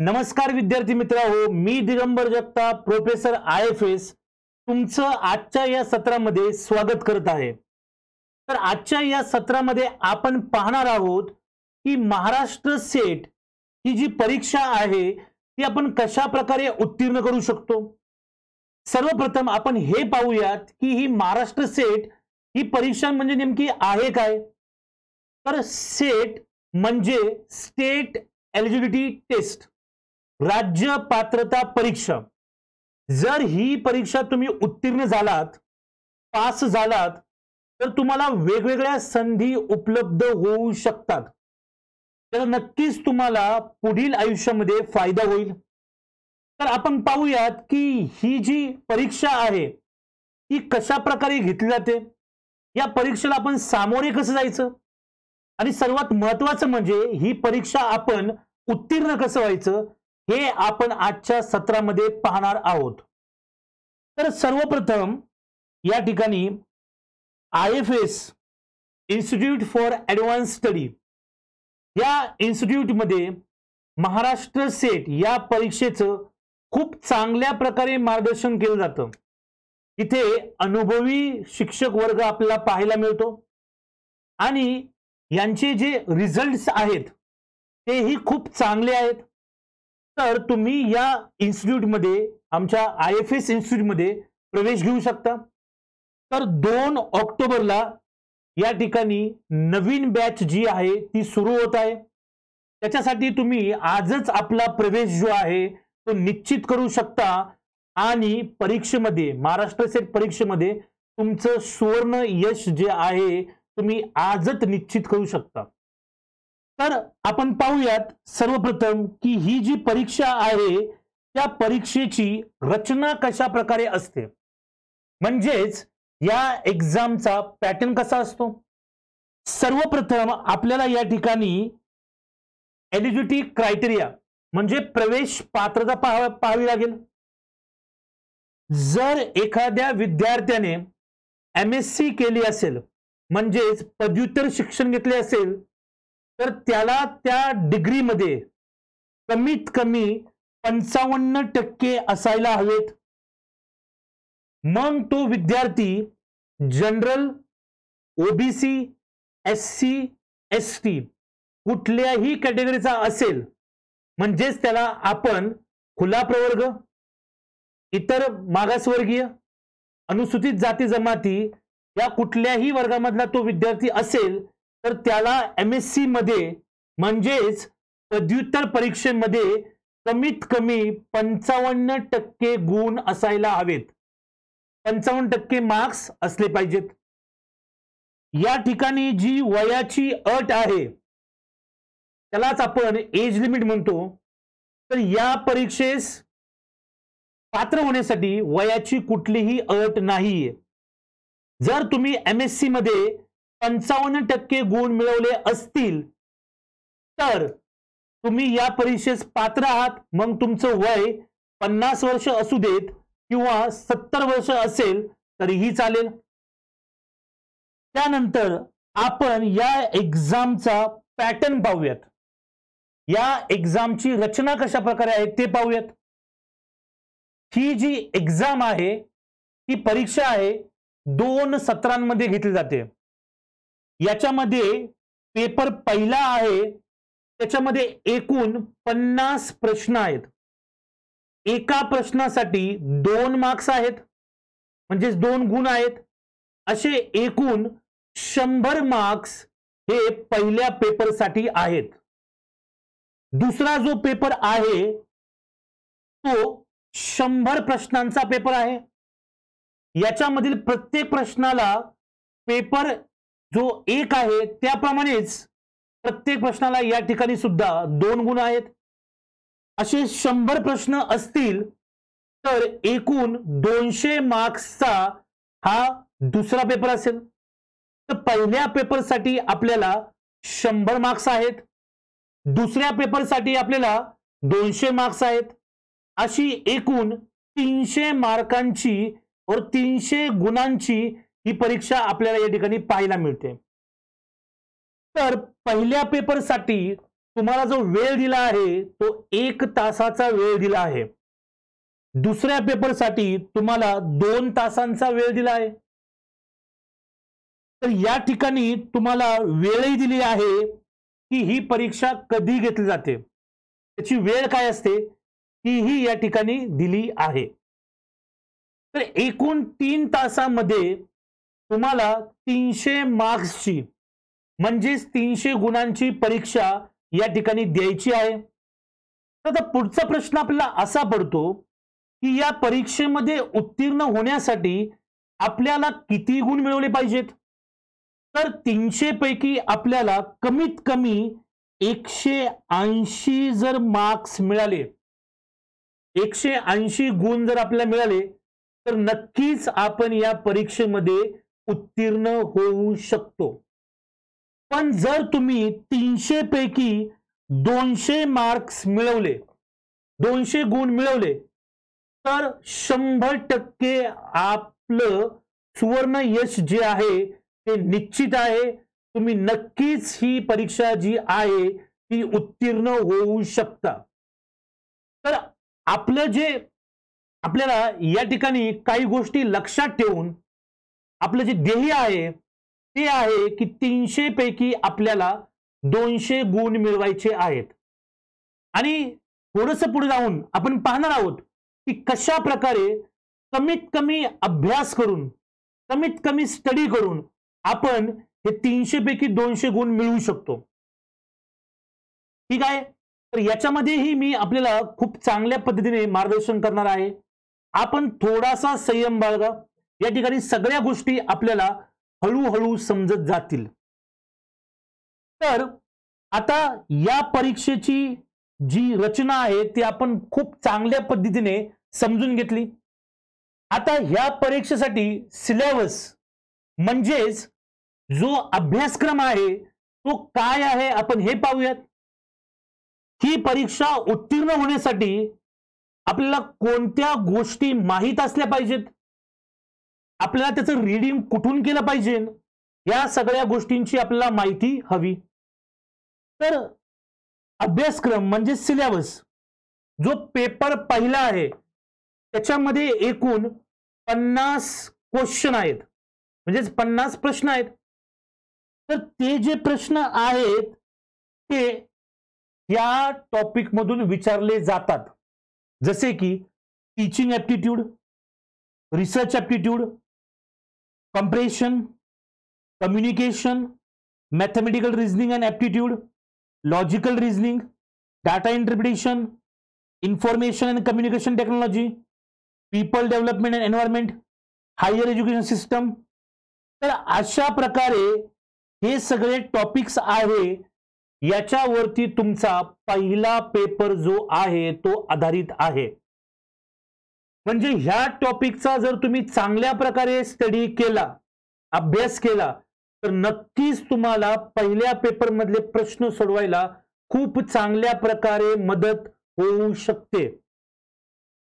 नमस्कार विद्यार्थी मित्र हो मी Digambar Jagtap professor I F S तुमचं आजच्या या सत्रामध्ये स्वागत करत आहे. तर आजच्या या सत्रामध्ये आपण पाहणार आहोत की महाराष्ट्र सेट ही जी परीक्षा आहे ती आपण कशा प्रकारे उत्तीर्ण करू शकतो? सर्वप्रथम आपण हे पाहूयात की ही महाराष्ट्र सेट ही परीक्षा म्हणजे नेमकी आहे काय? तर सेट म्हणजे स्टेट एलिजिबिलिटी टेस्ट. राज्य पात्रता परीक्षा. जर ही परीक्षा तुम्ही उत्तीर्ण झालात पास झालात तर तुम्हाला वेगवेगळ्या संधी उपलब्ध होऊ शकतात. तर नक्कीच तुम्हाला पुढील आयुष्यामध्ये फायदा होईल. तर आपण पाहूयात की ही जी परीक्षा आहे ती कशा प्रकारे घेतली जाते? या परीक्षेला आपण सामोरे कसं जायचं? आणि सर्वात महत्वाचं म्हणजे ही परीक्षा आपण उत्तीर्ण कसं व्हायचं? हे आपण आजच्या सत्रामध्ये पाहणार आहोत. तर सर्वप्रथम या ठिकाणी I F S institute for advance study या इन्स्टिट्यूटमध्ये महाराष्ट्र सेट या परीक्षेचं खूप चांगल्या प्रकारे मार्गदर्शन केलं जातं. इथे अनुभवी शिक्षक वर्ग आपल्याला पाहायला मिळतो. आणि यांचे जे रिझल्ट आहेत तेही खूप चांगले आहेत. तर तुम्ही या इन्स्टिट्यूटमध्ये आमच्या आय एफ एस इन्स्टिट्यूटमध्ये प्रवेश घेऊ शकता. तर दोन ऑक्टोबरला या ठिकाणी नवीन बॅच जी आहे ती सुरू होत आहे. त्याच्यासाठी तुम्ही आजच आपला प्रवेश जो आहे तो निश्चित करू शकता. आणि परीक्षेमध्ये महाराष्ट्र सेट परीक्षेमध्ये तुमचं सुवर्ण यश जे आहे तुम्ही आजच निश्चित करू शकता. तर आपण पाहूयात सर्वप्रथम की ही जी परीक्षा आहे त्या परीक्षेची रचना कशा प्रकारे असते? म्हणजेच या एक्झामचा पॅटर्न कसा असतो? सर्वप्रथम आपल्याला या ठिकाणी एलिजिबिलिटी क्रायटेरिया म्हणजे प्रवेश पात्रता पाहावी लागेल. जर एखाद्या विद्यार्थ्याने एम एस सी केली असेल म्हणजेच पदव्युत्तर शिक्षण घेतले असेल तर त्याला त्या डिग्रीमध्ये कमीत कमी पंचावन्न टक्के असायला हवेत. मग तो विद्यार्थी general OBC S C S T कुठल्याही कॅटेगरीचा असेल म्हणजेच त्याला आपण खुला प्रवर्ग इतर मागासवर्गीय अनुसूचित जाती जमाती या कुठल्याही वर्गामधला तो विद्यार्थी असेल तर त्याला एम एस सी मध्ये म्हणजेच पदव्युत्तर परीक्षेमध्ये कमीत कमी पंचावन्न टक्के गुण असायला हवेत. पंचावन्न टक्के मार्क्स असले पाहिजेत. या ठिकाणी जी वयाची अट आहे त्यालाच आपण एज लिमिट म्हणतो. तर या परीक्षेस पात्र होण्यासाठी वयाची कुठलीही अट नाहीये. जर तुम्ही एम एस सी मध्ये पंचावन्न टक्के गुण मिळवले असतील तर तुम्ही या परीक्षेस पात्र आहात. मग तुमचं वय पन्नास वर्ष असू देत किंवा सत्तर वर्ष असेल तरीही चालेल. त्यानंतर आपण या एक्झामचा पॅटर्न पाहूयात. या एक्झामची रचना कशा प्रकारे आहे ते पाहूयात. ही जी एक्झाम आहे ही परीक्षा आहे दोन सत्रांमध्ये घेतली जाते. याच्यामध्ये पेपर पहिला आहे. त्याच्यामध्ये एकूण पन्नास प्रश्न आहेत. एका प्रश्नासाठी दोन मार्क्स आहेत. म्हणजेच दोन गुण आहेत. असे एकूण शंभर मार्क्स हे पहिल्या पेपरसाठी आहेत. दुसरा जो पेपर आहे तो शंभर प्रश्नांचा पेपर आहे. याच्यामधील प्रत्येक प्रश्नाला पेपर जो एक आहे त्याप्रमाणेच प्रत्येक प्रश्नाला या ठिकाणी सुद्धा दोन गुण आहेत. असे शंभर प्रश्न असतील तर एकूण दोनशे मार्क्सचा हा दुसरा पेपर असेल. तर पहिल्या पेपरसाठी आपल्याला शंभर मार्क्स आहेत. दुसऱ्या पेपरसाठी आपल्याला दोनशे मार्क्स आहेत. अशी एकूण तीनशे मार्कांची और तीनशे गुणांची ही परीक्षा आपल्याला या ठिकाणी पाहायला मिळते. तर पहिल्या पेपरसाठी तुम्हाला जो वेळ दिला आहे तो एक तासाचा वेळ दिला आहे. दुसऱ्या पेपरसाठी तुम्हाला दोन तासांचा वेळ दिला आहे. तर या ठिकाणी तुम्हाला वेळही दिली आहे की ही परीक्षा कधी घेतली जाते. त्याची वेळ काय असते ही या ठिकाणी दिली आहे. तर एकूण तीन तासामध्ये तुम्हाला तीनशे मार्क्सची म्हणजेच तीनशे गुणांची परीक्षा या ठिकाणी द्यायची आहे. तर पुढचा प्रश्न आपल्याला असा पडतो की या परीक्षेमध्ये उत्तीर्ण होण्यासाठी आपल्याला किती गुण मिळवले पाहिजेत? तर तीनशे पैकी आपल्याला कमीत कमी एकशे ऐंशी जर मार्क्स मिळाले एकशे ऐंशी गुण जर आपल्याला मिळाले तर नक्कीच आपण या परीक्षेमध्ये उत्तीर्ण होऊ शकतो. पण जर तुम्ही तीनशे पैकी दोनशे मार्क्स मिळवले दोनशे गुण मिळवले तर शंभर टक्के आपलं सुवर्ण यश जे आहे ते निश्चित आहे. तुम्ही नक्कीच ही परीक्षा जी आहे ती उत्तीर्ण होऊ शकता. तर आपलं जे आपल्याला या ठिकाणी काही गोष्टी लक्षात ठेवून आपलं जे ध्येय आहे ते आहे की तीनशे पैकी आपल्याला दोनशे गुण मिळवायचे आहेत. आणि थोडस पुढे जाऊन आपण पाहणार आहोत की कशा प्रकारे कमीत कमी अभ्यास करून कमीत कमी स्टडी करून आपण हे तीनशे पैकी दोनशे गुण मिळवू शकतो. ठीक आहे? तर याच्यामध्येही मी आपल्याला खूप चांगल्या पद्धतीने मार्गदर्शन करणार आहे. आपण थोडासा संयम बाळगा. या ठिकाणी सगळ्या गोष्टी आपल्याला हळूहळू समजत जातील. तर आता या परीक्षेची जी रचना आहे ती आपण खूप चांगल्या पद्धतीने समजून घेतली. आता ह्या परीक्षेसाठी सिलेबस म्हणजेच जो अभ्यासक्रम आहे तो काय आहे आपण हे पाहूयात. ही परीक्षा उत्तीर्ण होण्यासाठी आपल्याला कोणत्या गोष्टी माहीत असल्या पाहिजेत? आपल्याला त्याचं रिडिंग कुठून केलं पाहिजे? या सगळ्या गोष्टींची आपल्याला माहिती हवी. तर अभ्यासक्रम म्हणजे सिलेबस जो पेपर पहिला आहे त्याच्यामध्ये एकूण पन्नास क्वेश्चन आहेत. म्हणजेच पन्नास प्रश्न आहेत. तर ते जे प्रश्न आहेत ते या टॉपिक मधून विचारले जातात. जसे की teaching aptitude research aptitude compression communication mathematical reasoning and aptitude logical reasoning data interpretation information and communication technology people development and environment higher education system तर अशा प्रकारे हे सगळे टॉपिक्स आहे याच्यावरती तुमचा पहिला पेपर जो आहे तो आधारित आहे. म्हणजे ह्या टॉपिकचा जर तुम्ही चांगल्या प्रकारे स्टडी केला अभ्यास केला तर नक्कीच तुम्हाला पहिल्या पेपर मधले प्रश्न सोडवायला खूप चांगल्या प्रकारे मदत होऊ शकते.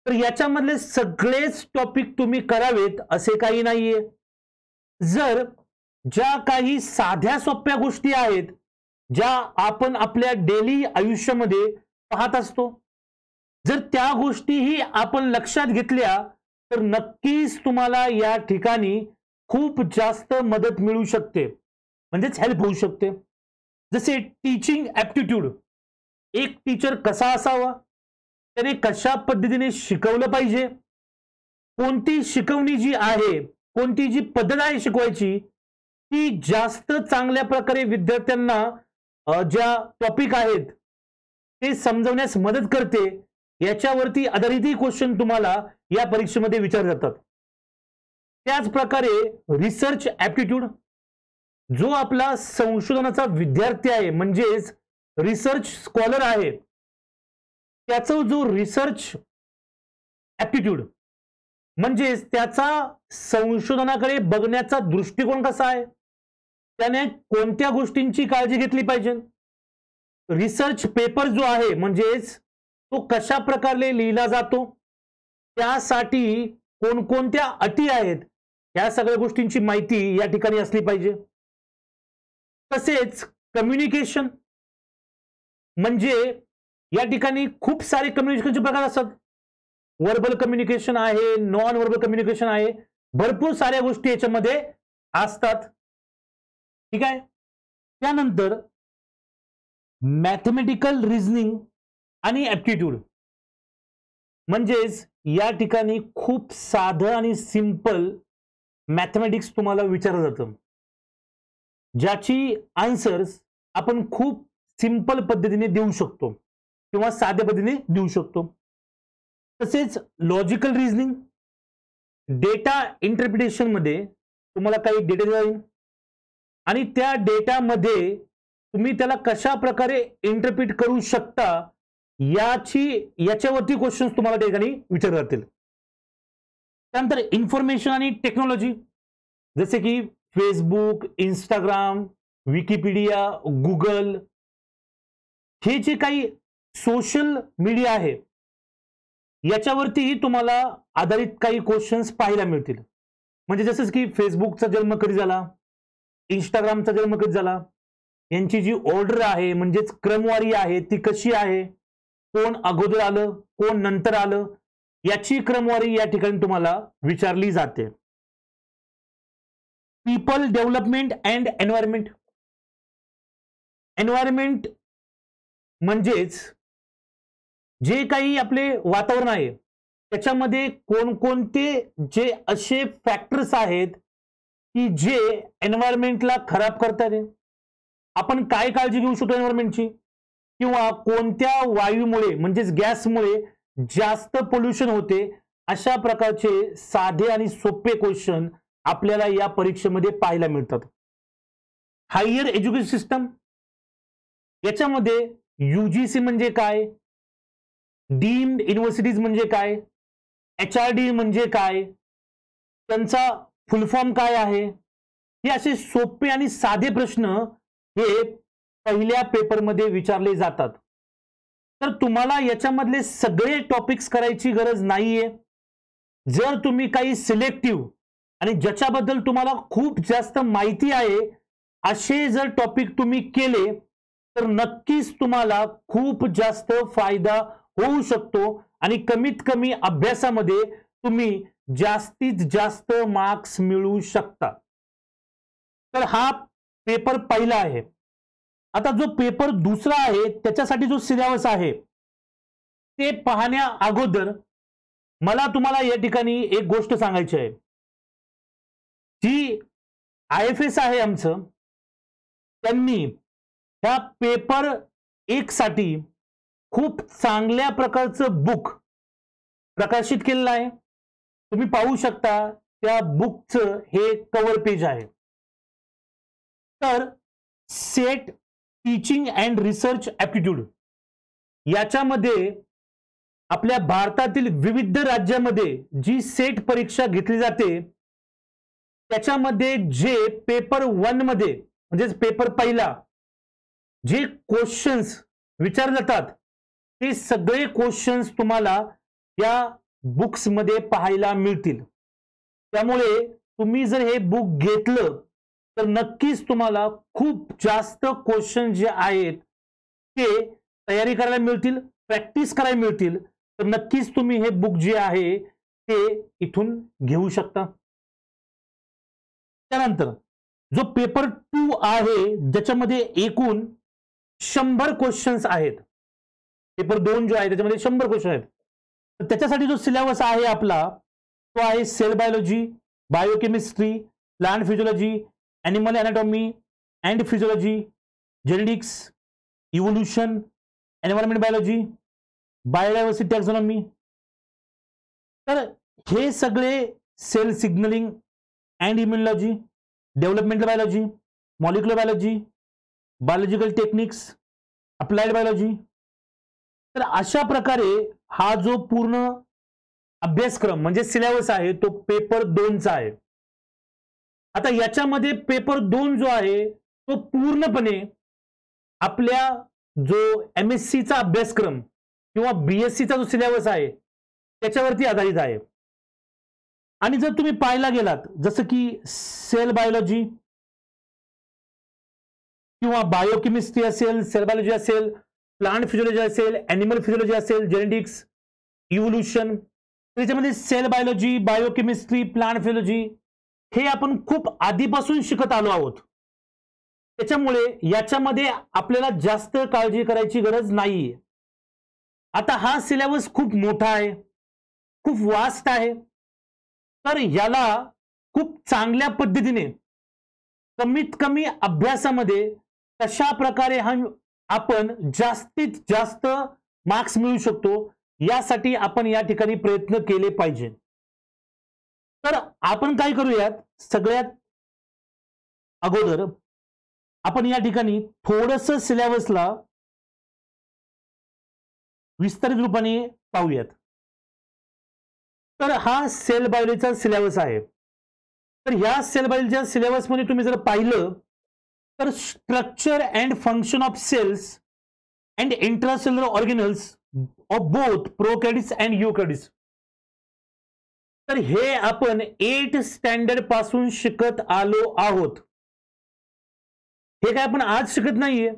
तर याच्यामधले सगळेच टॉपिक तुम्ही करावेत असे काही नाहीये. जर ज्या काही साध्या सोप्या गोष्टी आहेत ज्या आपण आपल्या डेली आयुष्यामध्ये पाहत असतो जर त्या गोष्टीही आपण लक्षात घेतल्या तर नक्कीच तुम्हाला या ठिकाणी खूप जास्त मदत मिळू शकते. म्हणजेच हेल्प होऊ शकते. जसे टीचिंग ऍप्टिट्यूड एक टीचर कसा असावा? त्याने कशा पद्धतीने शिकवलं पाहिजे? कोणती शिकवणी जी आहे कोणती जी पद्धत आहे शिकवायची ती जास्त चांगल्या प्रकारे विद्यार्थ्यांना ज्या टॉपिक आहेत ते समजवण्यास मदत करते. याच्यावरती आधारितही क्वेश्चन तुम्हाला या परीक्षेमध्ये विचारले जातात त्याच प्रकारे रिसर्च ऍप्टिट्यूड जो आपला संशोधनाचा विद्यार्थी आहे म्हणजेच रिसर्च स्कॉलर आहे त्याचा जो रिसर्च ऍप्टिट्यूड म्हणजेच त्याचा संशोधनाकडे बघण्याचा दृष्टिकोन कसा आहे त्याने कोणत्या गोष्टींची काळजी घेतली पाहिजे? रिसर्च पेपर जो आहे म्हणजेच तो कशा प्रकारे लिहिला जातो? त्यासाठी कोणकोणत्या अटी आहेत? या सगळ्या गोष्टींची माहिती या ठिकाणी असली पाहिजे. तसेच कम्युनिकेशन म्हणजे या ठिकाणी खूप सारे कम्युनिकेशनचे प्रकार असतात. वर्बल कम्युनिकेशन आहे नॉन वर्बल कम्युनिकेशन आहे. भरपूर साऱ्या गोष्टी याच्यामध्ये असतात. ठीक आहे? त्यानंतर मॅथमॅटिकल रिझनिंग आणि ऍप्टिट्यूड म्हणजेच या ठिकाणी खूप साधं आणि सिंपल मॅथमॅटिक्स तुम्हाला विचारलं जातं. ज्याची आन्सर्स आपण खूप सिंपल पद्धतीने देऊ शकतो किंवा साध्या पद्धतीने देऊ शकतो. तसेच लॉजिकल रिझनिंग डेटा इंटरप्रिटेशनमध्ये तुम्हाला काही डेटा जाईल आणि त्या डेटामध्ये तुम्ही त्याला कशा प्रकारे इंटरप्रिट करू शकता याची याच्यावरती क्वेश्चन्स तुम्हाला त्या ठिकाणी विचारले जातील. त्यानंतर इन्फॉर्मेशन आणि टेक्नॉलॉजी जसे की फेसबुक इंस्टाग्राम विकिपीडिया गुगल हे जे काही सोशल मीडिया आहे याच्यावरतीही तुम्हाला आधारित काही क्वेश्चन्स पाहायला मिळतील. म्हणजे जसंच की फेसबुकचा जन्म कधी झाला? इंस्टाग्रामचा जन्म कधी झाला? यांची जी ऑर्डर आहे म्हणजेच क्रमवारी आहे ती कशी आहे? कोण अगोदर आलं कोण नंतर आलं याची क्रमवारी या ठिकाणी तुम्हाला विचारली जाते. People development and environment environment म्हणजेच जे काही आपले वातावरण आहे त्याच्यामध्ये कोणकोणते जे असे फॅक्टर्स आहेत की जे एन्व्हायरमेंटला खराब करतात आपण काय काळजी घेऊ शकतो एन्व्हायरमेंटची किंवा कोणत्या वायूमुळे म्हणजेच गॅसमुळे जास्त पोल्युशन होते अशा प्रकारचे साधे आणि सोपे क्वेश्चन आपल्याला या परीक्षेमध्ये पाहायला मिळतात. हायर एज्युकेशन सिस्टम याच्यामध्ये युजीसी म्हणजे काय? डीम्ड युनिव्हर्सिटीज म्हणजे काय? एच आर डी म्हणजे काय? त्यांचा फुलफॉर्म काय आहे? हे असे सोपे आणि साधे प्रश्न हे पहिल्या पेपरमध्ये विचारले जातात. तर तुम्हाला याच्यामधले सगळे टॉपिक्स करायची गरज नाहीये. जर तुम्ही काही सिलेक्टिव्ह आणि ज्याच्याबद्दल तुम्हाला खूप जास्त माहिती आहे असे जर टॉपिक तुम्ही केले तर नक्कीच तुम्हाला खूप जास्त फायदा होऊ शकतो आणि कमीत कमी अभ्यासामध्ये तुम्ही जास्तीत जास्त मार्क्स मिळवू शकता. तर हा पेपर पहिला आहे. आता जो पेपर दुसरा आहे त्याच्यासाठी जो सिलेबस आहे ते पाहण्या अगोदर मला तुम्हाला या ठिकाणी एक गोष्ट सांगायची आहे. जी आय एफ एस आहे आमचं त्यांनी ह्या पेपर एक साठी खूप चांगल्या प्रकारचं बुक प्रकाशित केलेलं आहे. तुम्ही पाहू शकता त्या बुकचं हे कव्हर पेज आहे. तर SET teaching and research aptitude याच्यामध्ये आपल्या भारतातील विविध राज्यामध्ये जी सेट परीक्षा घेतली जाते त्याच्यामध्ये जे पेपर वनमध्ये म्हणजेच पेपर पहिला जे क्वेश्चन्स विचारले जातात ते सगळे क्वेश्चन्स तुम्हाला या बुक्समध्ये पाहायला मिळतील. त्यामुळे तुम्ही जर हे बुक घेतलं तर नक्कीच तुम्हाला खूप जास्त क्वेश्चन जे आहेत ते तयारी करायला मिळतील प्रॅक्टिस करायला मिळतील. तर नक्कीच तुम्ही हे बुक जे आहे ते इथून घेऊ शकता. त्यानंतर जो पेपर टू आहे ज्याच्यामध्ये एकूण शंभर क्वेश्चन्स आहेत. पेपर दोन जो आहे त्याच्यामध्ये शंभर क्वेश्चन आहेत. तर त्याच्यासाठी जो सिलेबस आहे आपला तो आहे cell biology biochemistry plant physiology animal anatomy and physiology genetics evolution environment biology biodiversity taxonomy तर हे सगळे cell signalling and immunology developmental biology molecular biology biological techniques applied biology तर अशा प्रकारे हा जो पूर्ण अभ्यासक्रम म्हणजे सिलेबस आहे तो पेपर दोनचा आहे. आता याच्यामध्ये पेपर दोन जो आहे तो पूर्णपणे आपल्या जो एम एस सीचा अभ्यासक्रम किंवा बीएससीचा जो सिलेबस आहे त्याच्यावरती आधारित आहे. आणि जर तुम्ही पाहायला गेलात जसं की सेल बायोलॉजी किंवा बायोकेमिस्ट्री असेल सेल बायोलॉजी असेल प्लांट फिजिओलॉजी असेल ॲनिमल फिजिओलॉजी असेल जेनेटिक्स इव्होल्युशन त्याच्यामध्ये cell biology biochemistry plant physiology हे आपण खूप आधीपासून शिकत आलो आहोत. त्याच्यामुळे याच्यामध्ये आपल्याला जास्त काळजी करायची गरज नाहीये. आता हा सिलेबस खूप मोठा आहे. खूप वास्ट आहे. तर याला खूप चांगल्या पद्धतीने कमीत कमी अभ्यासामध्ये कशा प्रकारे हा आपण जास्तीत जास्त मार्क्स मिळू शकतो यासाठी आपण या ठिकाणी प्रयत्न केले पाहिजे तर आपण काय करूयात? सगळ्यात अगोदर आपण या ठिकाणी थोडस सिलेबसला विस्तारित रूपाने पाहूयात. तर हा सेल बायोलॉजीचा सिलेबस आहे. तर ह्या सेल बायोलॉजीच्या सिलेबसमध्ये तुम्ही जर पाहिलं तर structure and function of cells and intracellular organelles of both prokaryotes and eukaryotes तर हे आपण एट स्टँडर्डपासून शिकत आलो आहोत. हे काय आपण आज शिकत नाहीये?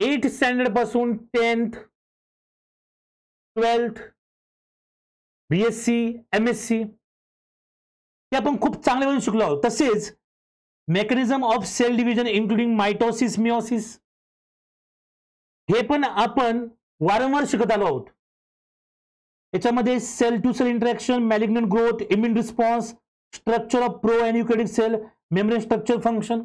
Eight स्टँडर्डपासून tenth twelfth BSc M S C हे आपण खूप चांगल्यापणे शिकलो आहोत. तसेच mechanism of cell division including mitosis meiosis हे पण आपण वारंवार शिकत आलो आहोत. याच्यामध्ये cell to cell interaction malignant growth immune response structure of pro and cell memory structure function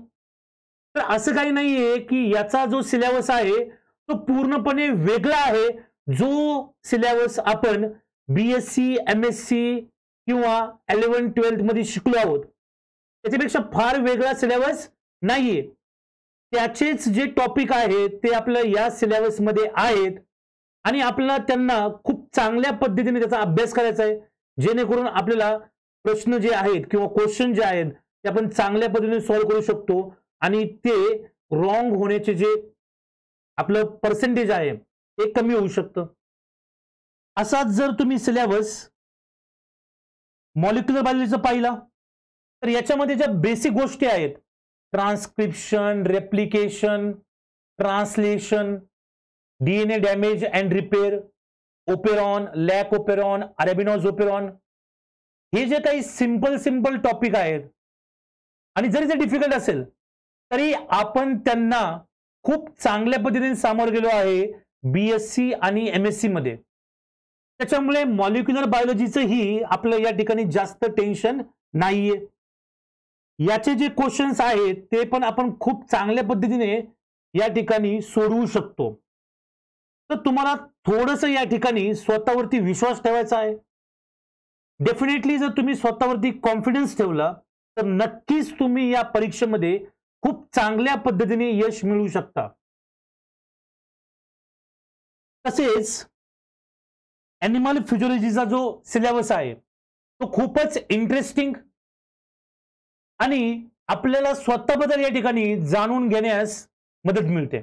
तर असं काही नाहीये की याचा जो सिलेबस आहे तो पूर्णपणे वेगळा आहे. जो सिलेबस आपण बीएससी एम एस सी किंवा इलेव्हन ट्वेल्थमध्ये शिकलो आहोत त्याच्यापेक्षा फार वेगळा सिलेबस नाहीये. त्याचेच जे टॉपिक आहेत ते आपल्या या सिलेबसमध्ये आहेत. आणि आपल्याला त्यांना खूप चांगल्या पद्धतीने त्याचा अभ्यास करायचा आहे. जेणेकरून आपल्याला प्रश्न जे आहेत किंवा क्वेश्चन जे आहेत ते आपण चांगल्या पद्धतीने सॉल्व्ह करू शकतो. आणि ते रॉंग होण्याचे जे आपलं पर्सेंटेज आहे ते कमी होऊ शकतं. असाच जर तुम्ही सिलेबस मॉलिक्युलर बायोलॉजीचा पाहिला तर याच्यामध्ये ज्या बेसिक गोष्टी आहेत transcription replication translation DNA damage and repair operon lac operon arabinose operon हे जे काही सिंपल सिंपल टॉपिक आहेत आणि जरी ते डिफिकल्ट असेल तरी आपण त्यांना खूप चांगल्या पद्धतीने सामोरं गेलो आहे बीएससी आणि एम एस सी मध्ये. त्याच्यामुळे मॉलिक्युलर बायोलॉजीचंही आपलं या ठिकाणी जास्त टेन्शन नाहीये. याचे जे क्वेश्चन्स आहेत ते पण आपण खूप चांगल्या पद्धतीने या ठिकाणी सोडवू शकतो. तर तुम्हाला थोडस या ठिकाणी स्वतःवरती विश्वास ठेवायचा आहे. डेफिनेटली जर तुम्ही स्वतःवरती कॉन्फिडन्स ठेवला तर नक्कीच तुम्ही या परीक्षेमध्ये खूप चांगल्या पद्धतीने यश मिळवू शकता. तसेच ॲनिमल फिजिओलॉजीचा जो सिलेबस आहे तो खूपच इंटरेस्टिंग आणि आपल्याला स्वतःबद्दल या ठिकाणी जाणून घेण्यास मदत मिळते.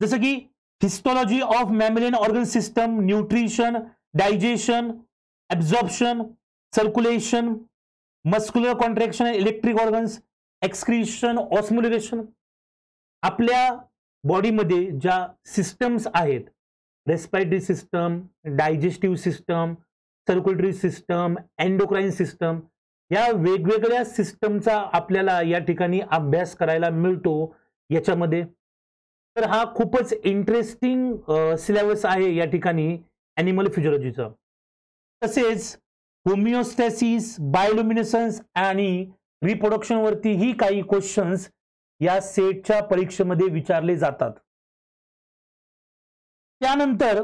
जसं की histology of mammalian organ system nutrition digestion absorption circulation muscular contraction electric organs excretion osmoregulation आपल्या बॉडीमध्ये ज्या सिस्टम्स आहेत respiratory system digestive system circulatory system endocrine system या वेगवेगळ्या सिस्टमचा आपल्याला या ठिकाणी अभ्यास करायला मिळतो याच्यामध्ये. तर हा खूपच इंटरेस्टिंग सिलेबस आहे या ठिकाणी ॲनिमल फिजिओलॉजीचा तसेच होमिओस्टॅसिस बायोल्युमिनेसन्स आणि रिप्रोडक्शनवरती ही काही क्वेश्चन्स या सेटच्या परीक्षेमध्ये विचारले जातात. त्यानंतर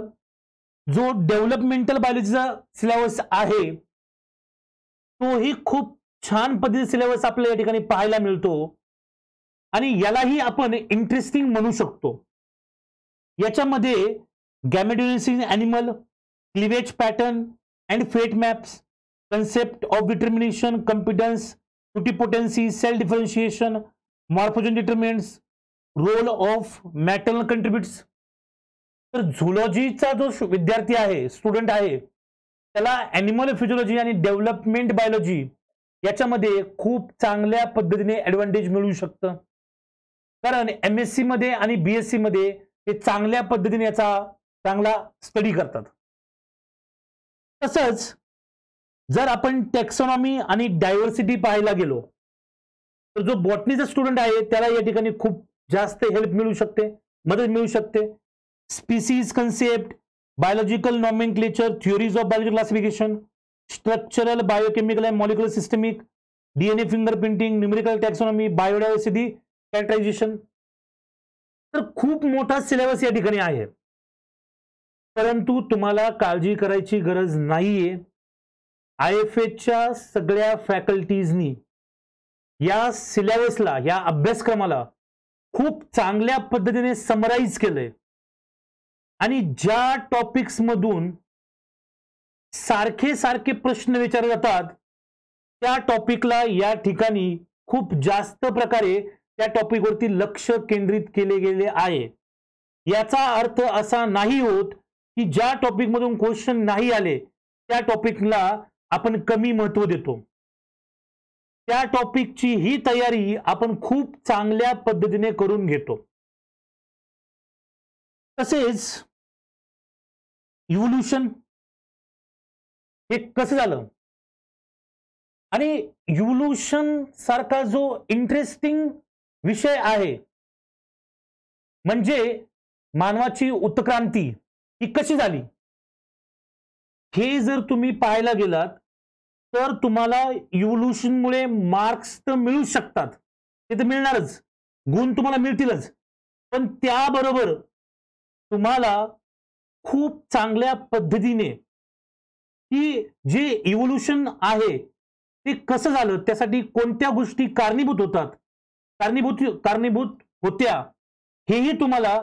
जो डेव्हलपमेंटल बायोलॉजीचा सिलेबस आहे तोही खूप छान पद्धतीचा सिलेबस आपल्याला या ठिकाणी पाहायला मिळतो. आणि यालाही आपण इंटरेस्टिंग म्हणू शकतो. याच्यामध्ये gametogenesis animal cleavage pattern and fate maps concept of determination competence totipotency cell differentiation morphogen determinants role of maternal contributes तर झुलॉजीचा जो विद्यार्थी आहे स्टुडंट आहे त्याला अॅनिमल फिजिओलॉजी आणि डेव्हलपमेंट बायोलॉजी याच्यामध्ये खूप चांगल्या पद्धतीने ॲडव्हान्टेज मिळू शकतं. कारण एम एस सी मध्ये आणि बीएससी मध्ये हे चांगल्या पद्धतीने याचा चांगला स्टडी करतात. तसंच जर आपण टेक्सॉनॉमी आणि डायव्हर्सिटी पाहायला गेलो तर जो बॉटनीचा स्टुडंट आहे त्याला या ठिकाणी खूप जास्त हेल्प मिळू शकते मदत मिळू शकते. Species concept biological nomenclature theories of biological classification structural biochemical and molecular systemic DNA finger printing numerical taxonomy biodiversity characterization तर खूप मोठा सिलेबस या ठिकाणी आहे. परंतु तुम्हाला काळजी करायची गरज नाहीये. आय एफ एच्या सगळ्या फॅकल्टीजनी या सिलेबसला या अभ्यासक्रमाला खूप चांगल्या पद्धतीने समराईज केलंय. आणि ज्या टॉपिक्स मधून सारखे सारखे प्रश्न विचारले जातात त्या टॉपिकला या ठिकाणी खूप जास्त प्रकारे त्या टॉपिकवरती लक्ष केंद्रित केले गेले आहे. याचा अर्थ असा नाही होत की ज्या टॉपिक मधून क्वेश्चन नाही आले त्या टॉपिकला आपण कमी महत्त्व देतो. त्या टॉपिकची ही तयारी आपण खूप चांगल्या पद्धतीने करून घेतो. तसेच इव्होल्युशन हे कसं झालं? आणि इव्होल्युशन सारखा जो इंटरेस्टिंग विषय आहे. म्हणजे मानवाची उत्क्रांती ही कशी झाली? हे जर तुम्ही पाहायला गेलात तर तुम्हाला इव्होल्युशनमुळे मार्क्स तर मिळू शकतात. ते तर मिळणारच. गुण तुम्हाला मिळतीलच. पण त्याबरोबर तुम्हाला खूप चांगल्या पद्धतीने की जे इव्होल्युशन आहे ते कसं झालं? त्यासाठी कोणत्या गोष्टी कारणीभूत होतात? कारणीभूत कारणीभूत होत्या. हेही तुम्हाला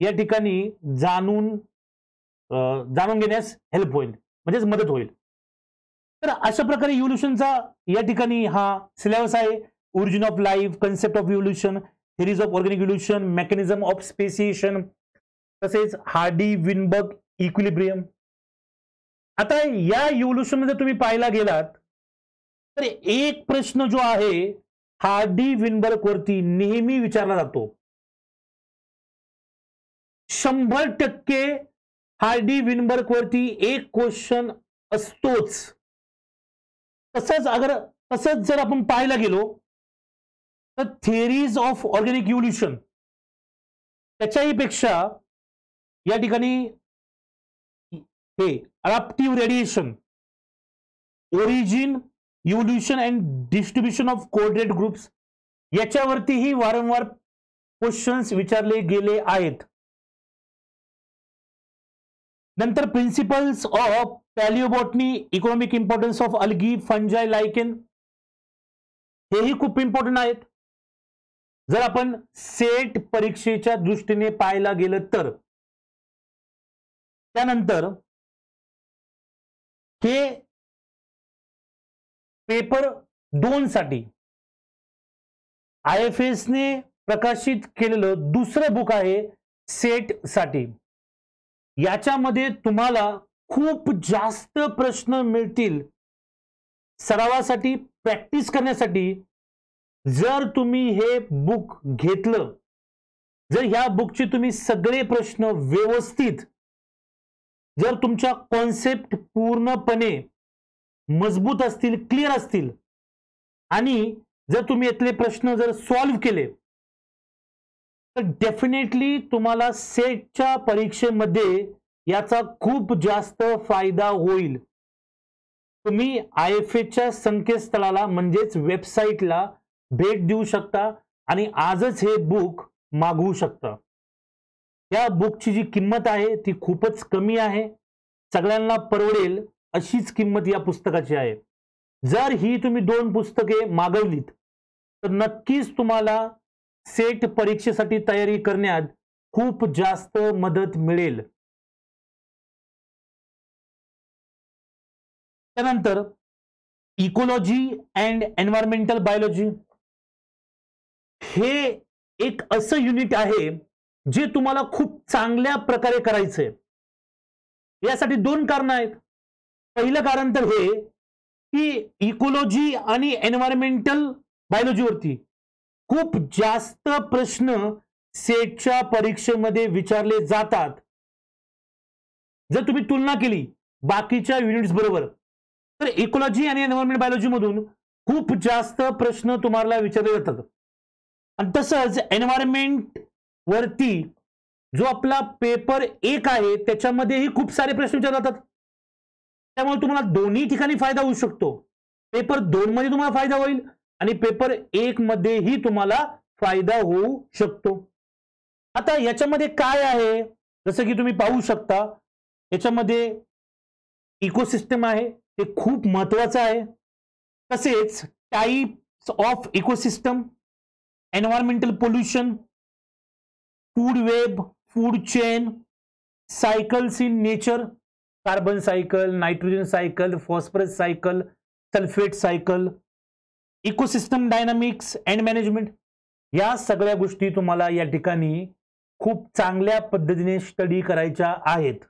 या ठिकाणी जाणून जाणून घेण्यास हेल्प होईल. म्हणजेच मदत होईल. तर अशा प्रकारे इव्होल्युशनचा या ठिकाणी हा सिलेबस आहे. Origin of life concept of evolution theories of organic evolution mechanism of speciation तसेच हार्डी विनबर्ग इक्विलिब्रियम आता या इव्होल्युशनमध्ये तुम्ही पाहायला गेलात तर एक प्रश्न जो आहे हार्डी विनबर्ग वरती नेहमी विचारला जातो. शंभर टक्के हार्डी विनबर्ग वरती एक क्वेश्चन असतोच. तसंच अगर तसंच जर आपण पाहायला गेलो तर थिअरीज ऑफ ऑर्गॅनिक युल्युशन त्याच्याही पेक्षा या ठिकाणी हे adaptive radiation origin evolution and distribution of coordinate groups याच्यावरतीही वारंवार क्वेश्चन्स विचारले गेले आहेत. नंतर principles of palaeobotany economic importance of algae fungi lichen हेही खूप इम्पॉर्टंट आहेत. जर आपण सेट परीक्षेच्या दृष्टीने पाहायला गेलं तर. त्यानंतर हे पेपर दोन साठी. आय एफ एसने प्रकाशित केलेलं दुसरं बुक आहे सेटसाठी. याच्यामध्ये तुम्हाला खूप जास्त प्रश्न मिळतील. सरावासाठी प्रॅक्टिस करण्यासाठी जर तुम्ही हे बुक घेतलं जर ह्या बुकचे तुम्ही सगळे प्रश्न व्यवस्थित जर तुमच्या कॉन्सेप्ट पूर्णपणे मजबूत असतील क्लिअर असतील. आणि जर तुम्ही यातले प्रश्न जर सॉल्व्ह केले तर डेफिनेटली तुम्हाला सेटच्या परीक्षेमध्ये याचा खूप जास्त फायदा होईल. तुम्ही आय एफ एच्या संकेतस्थळाला म्हणजेच वेबसाईटला भेट देऊ शकता आणि आजच हे बुक मागवू शकता. या बुकची जी किंमत आहे ती खूपच कमी आहे. सगळ्यांना परवडेल. अशीच किंमत या पुस्तकाची आहे. जर ही तुम्ही दोन पुस्तके मागवलीत तर नक्कीच तुम्हाला सेट परीक्षेसाठी तयारी करण्यात खूप जास्त मदत मिळेल. त्यानंतर इकोलॉजी अँड एन्व्हायरमेंटल बायोलॉजी हे एक असं युनिट आहे जे तुम्हाला खूप चांगल्या प्रकारे करायचंय. यासाठी दोन कारण आहेत. पहिलं कारण तर हे की इकोलॉजी आणि एन्व्हायरमेंटल बायोलॉजीवरती खूप जास्त प्रश्न सेटच्या परीक्षेमध्ये विचारले जातात. जर तुम्ही तुलना केली बाकीच्या युनिट्स बरोबर तर इकोलॉजी आणि एन्व्हायरमेंट बायोलॉजी मधून खूप जास्त प्रश्न तुम्हाला विचारले जातात. आणि तसंच एन्व्हायरमेंट वरती जो आपला पेपर एक आहे त्याच्यामध्येही खूप सारे प्रश्न विचारले जातात. त्यामुळे तुम्हाला दोन्ही ठिकाणी फायदा होऊ शकतो. पेपर दोन मध्ये तुम्हाला फायदा होईल आणि पेपर एक मध्येही तुम्हाला फायदा होऊ शकतो. आता याच्यामध्ये काय आहे? जसं की तुम्ही पाहू शकता याच्यामध्ये इकोसिस्टम आहे ते खूप महत्वाचं आहे. तसेच types of ecosystem environmental pollution food web food chain cycles in nature carbon cycle nitrogen cycle phosphorus cycle sulphate cycle ecosystem dynamics and management या सगळ्या गोष्टी तुम्हाला या ठिकाणी खूप चांगल्या पद्धतीने स्टडी करायच्या आहेत.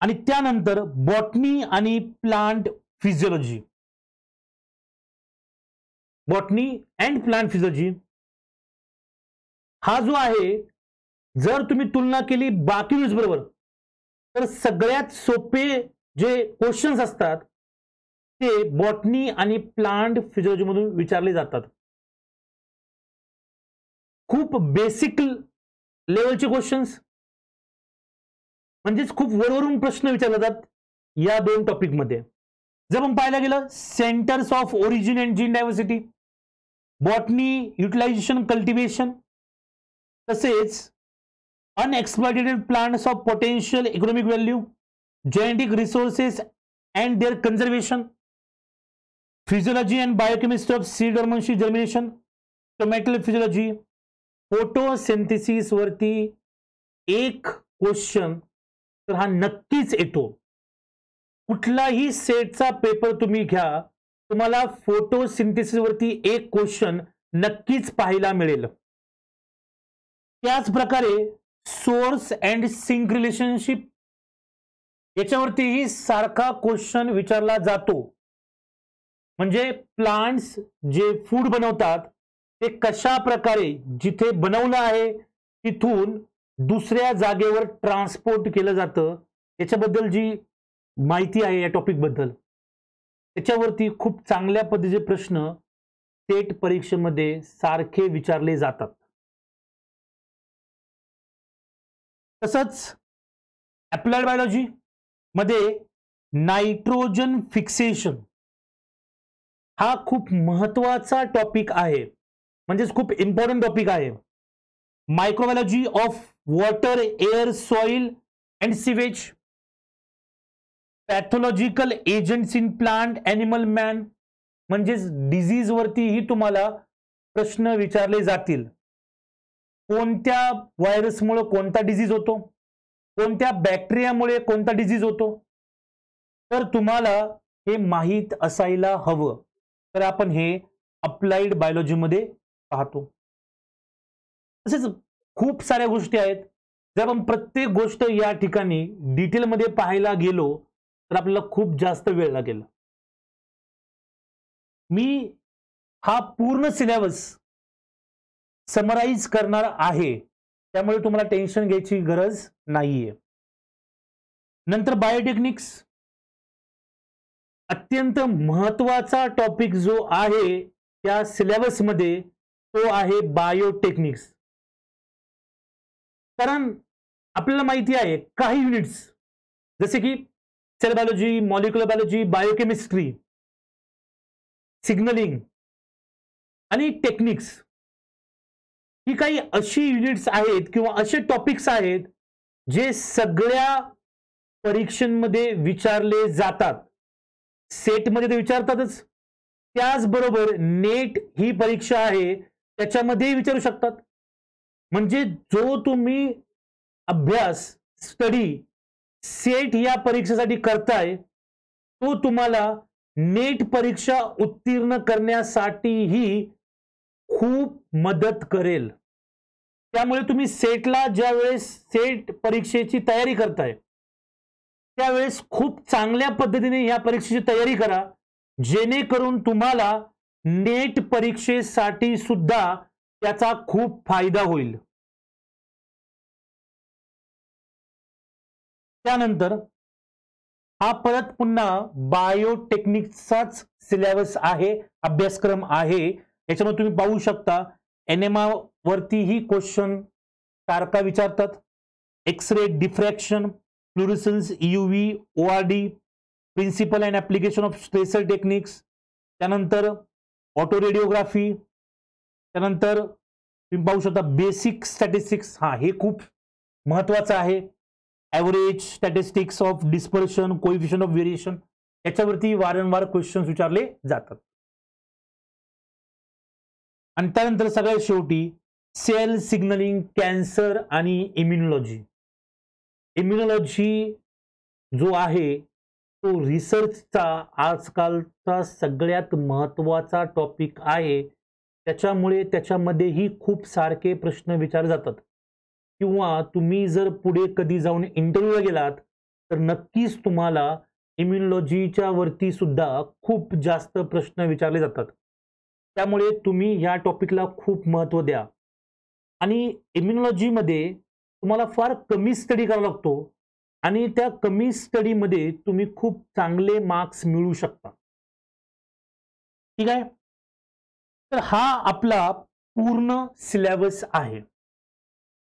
आणि त्यानंतर बॉटनी आणि plant physiology botany and plant physiology हा जो आहे जर तुम्ही तुलना केली बाकी न्यूज बरोबर तर सगळ्यात सोपे जे क्वेश्चन्स असतात ते बॉटनी आणि प्लांट फिजिओलॉजी मधून विचारले जातात. खूप बेसिक लेवलचे क्वेश्चन्स म्हणजेच खूप वरवरून प्रश्न विचारले जातात या दोन टॉपिकमध्ये जर आपण पाहायला गेलं centres of origin and gene diversity botany utilization cultivation तसेच unexploited plants of potential economic value genetic resources and their conservation physiology and biochemistry of seed dormancy germination stomatal physiology photosynthesis वरती एक क्वेश्चन तर हा नक्कीच येतो. कुठलाही सेटचा paper तुम्ही घ्या तुम्हाला फोटोसिंथेसिस वरती एक क्वेश्चन नक्कीच पाहायला मिळेल. त्याच प्रकारे सोर्स अँड सिंक रिलेशनशिप. याच्यावरतीही सारखा क्वेश्चन विचारला जातो. म्हणजे प्लांट्स जे फूड बनवतात ते कशा प्रकारे जिथे बनवलं आहे तिथून दुसऱ्या जागेवर ट्रान्सपोर्ट केलं जातं. याच्याबद्दल जी माहिती आहे या टॉपिकबद्दल. त्याच्यावरती खूप चांगल्या पद्धतीचे प्रश्न स्टेट परीक्षेमध्ये सारखे विचारले जातात. तसंच अप्लाइड बायोलॉजी मध्ये नायट्रोजन फिक्सेशन हा खूप महत्त्वाचा टॉपिक आहे. म्हणजेच खूप इम्पॉर्टंट टॉपिक आहे. Microbiology of water air soil and sewage pathological agents in plant animal man म्हणजेच डिझीज वरतीही तुम्हाला प्रश्न विचारले जातील. कोणत्या व्हायरसमुळे कोणता डिझीज होतो? कोणत्या बॅक्टेरियामुळे कोणता डिझीज होतो? तर तुम्हाला हे माहीत असायला हवं. तर आपण हे अप्लाइड बायोलॉजीमध्ये पाहतो. तसेच खूप साऱ्या गोष्टी आहेत. जर आपण प्रत्येक गोष्ट या ठिकाणी डिटेलमध्ये पाहायला गेलो तर आपल्याला खूप जास्त वेळ लागेल. मी हा पूर्ण सिलेबस समराईज करणार आहे. त्यामुळे तुम्हाला टेन्शन घ्यायची गरज नाहीये. नंतर बायोटेक्निक्स अत्यंत महत्त्वाचा टॉपिक जो आहे त्या सिलेबसमध्ये तो आहे बायोटेक्निक्स कारण आपल्याला माहिती आहे काही युनिट्स जसे की cell biology molecular biology biochemistry signalling आणि टेक्निक्स ही काही अशी युनिट्स आहेत किंवा असे टॉपिक्स आहेत जे सगळ्या परीक्षांमध्ये विचारले जातात. सेटमध्ये ते विचारतातच. त्याचबरोबर नेट ही परीक्षा आहे त्याच्यामध्येही विचारू शकतात. म्हणजे जो तुम्ही अभ्यास स्टडी सेट या परीक्षेसाठी करताय तो तुम्हाला नेट परीक्षा उत्तीर्ण करण्यासाठीही खूप मदत करेल. त्यामुळे तुम्ही सेटला ज्या वेळेस सेट परीक्षेची तयारी करताय त्यावेळेस खूप चांगल्या पद्धतीने या परीक्षेची तयारी करा. जेणेकरून तुम्हाला नेट परीक्षेसाठी सुद्धा त्याचा खूप फायदा होईल. त्यानंतर हा परत पुन्हा बायोटेक्निकचाच सिलेबस आहे अभ्यासक्रम आहे. याच्यामध्ये तुम्ही पाहू शकता एनएमआ वरतीही क्वेश्चन तारका विचारतात. X ray diffraction fluorescence UV O R D principle and application of special techniques त्यानंतर ऑटो रेडिओग्राफी त्यानंतर तुम्ही पाहू शकता बेसिक स्टॅटिस्टिक्स हा हे खूप महत्वाचं आहे. Average statistics of dispersion coefficient of variation याच्यावरती वारंवार क्वेश्चन विचारले जातात. आणि त्यानंतर सगळ्यात शेवटी सेल सिग्नलिंग कॅन्सर आणि इम्युनॉलॉजी इम्युनॉलॉजी जो आहे तो रिसर्चचा आजकालचा सगळ्यात महत्त्वाचा टॉपिक आहे. त्याच्यामुळे त्याच्यामध्येही खूप सारखे प्रश्न विचारले जातात. किंवा तुम्ही जर पुढे कधी जाऊन इंटरव्ह्यूला गेलात तर नक्कीच तुम्हाला इम्युनॉलॉजीच्या वरती सुद्धा खूप जास्त प्रश्न विचारले जातात. त्यामुळे तुम्ही ह्या टॉपिकला खूप महत्त्व द्या. आणि इम्युनॉलॉजीमध्ये तुम्हाला फार कमी स्टडी करावा लागतो आणि त्या कमी स्टडीमध्ये तुम्ही खूप चांगले मार्क्स मिळू शकता. ठीक आहे? तर हा आपला पूर्ण सिलेबस आहे.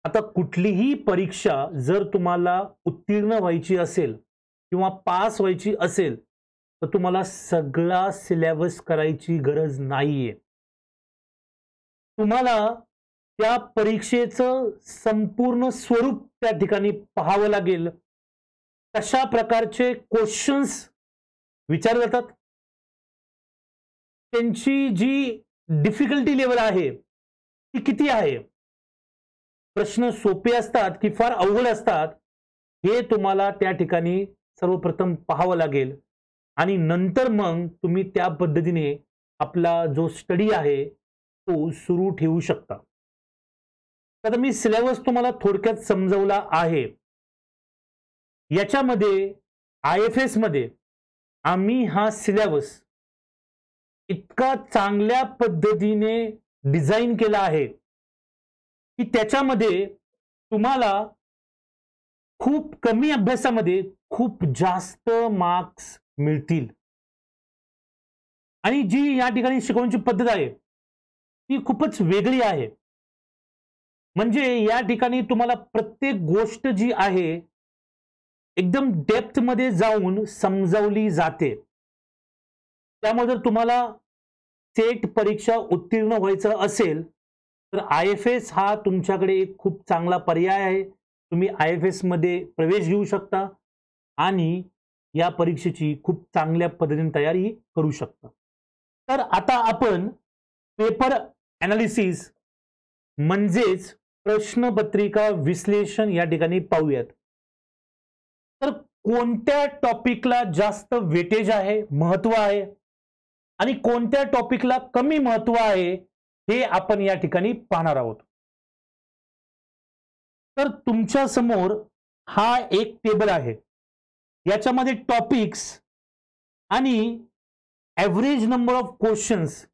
आता कुठलीही परीक्षा जर तुम्हाला उत्तीर्ण व्हायची असेल किंवा पास व्हायची असेल तर तुम्हाला सगळा सिलेबस करायची गरज नाहीये. तुम्हाला त्या परीक्षेचं संपूर्ण स्वरूप त्या ठिकाणी पाहावं लागेल. कशा प्रकारचे क्वेश्चन्स विचारले जातात त्यांची जी डिफिकल्टी लेवल आहे ती किती आहे? प्रश्न सोपे असतात की फार अवघड असतात हे तुम्हाला त्या ठिकाणी सर्वप्रथम पाहावं लागेल. आणि नंतर मग तुम्ही त्या पद्धतीने आपला जो स्टडी आहे तो सुरू ठेवू शकता. आता मी सिलेबस तुम्हाला थोडक्यात समजवला आहे. याच्यामध्ये आय एफमध्ये आम्ही हा सिलेबस इतका चांगल्या पद्धतीने डिझाईन केला आहे की त्याच्यामध्ये तुम्हाला खूप कमी अभ्यासामध्ये खूप जास्त मार्क्स मिळतील. आणि जी या ठिकाणी शिकवण्याची पद्धत आहे ती खूपच वेगळी आहे. म्हणजे या ठिकाणी तुम्हाला प्रत्येक गोष्ट जी आहे एकदम डेप्थमध्ये जाऊन समजावली जाते. त्यामुळे जर तुम्हाला सेट परीक्षा उत्तीर्ण व्हायचं असेल तर आय एफ एस हा तुमच्याकडे एक खूप चांगला पर्याय आहे. तुम्ही आय एफ एसमध्ये प्रवेश घेऊ शकता. आणि या परीक्षेची खूप चांगल्या पद्धतीने तयारी करू शकता. तर आता आपण पेपर अनालिसिस म्हणजेच प्रश्नपत्रिका विश्लेषण या ठिकाणी पाहूयात. तर कोणत्या टॉपिकला जास्त वेटेज आहे महत्त्व आहे? आणि कोणत्या टॉपिकला कमी महत्त्व आहे हे आपण या ठिकाणी पाहणार आहोत. तर तुमच्यासमोर हा एक टेबल आहे. याच्यामध्ये टॉपिक्स आणि ॲव्हरेज नंबर ऑफ क्वेश्चन्स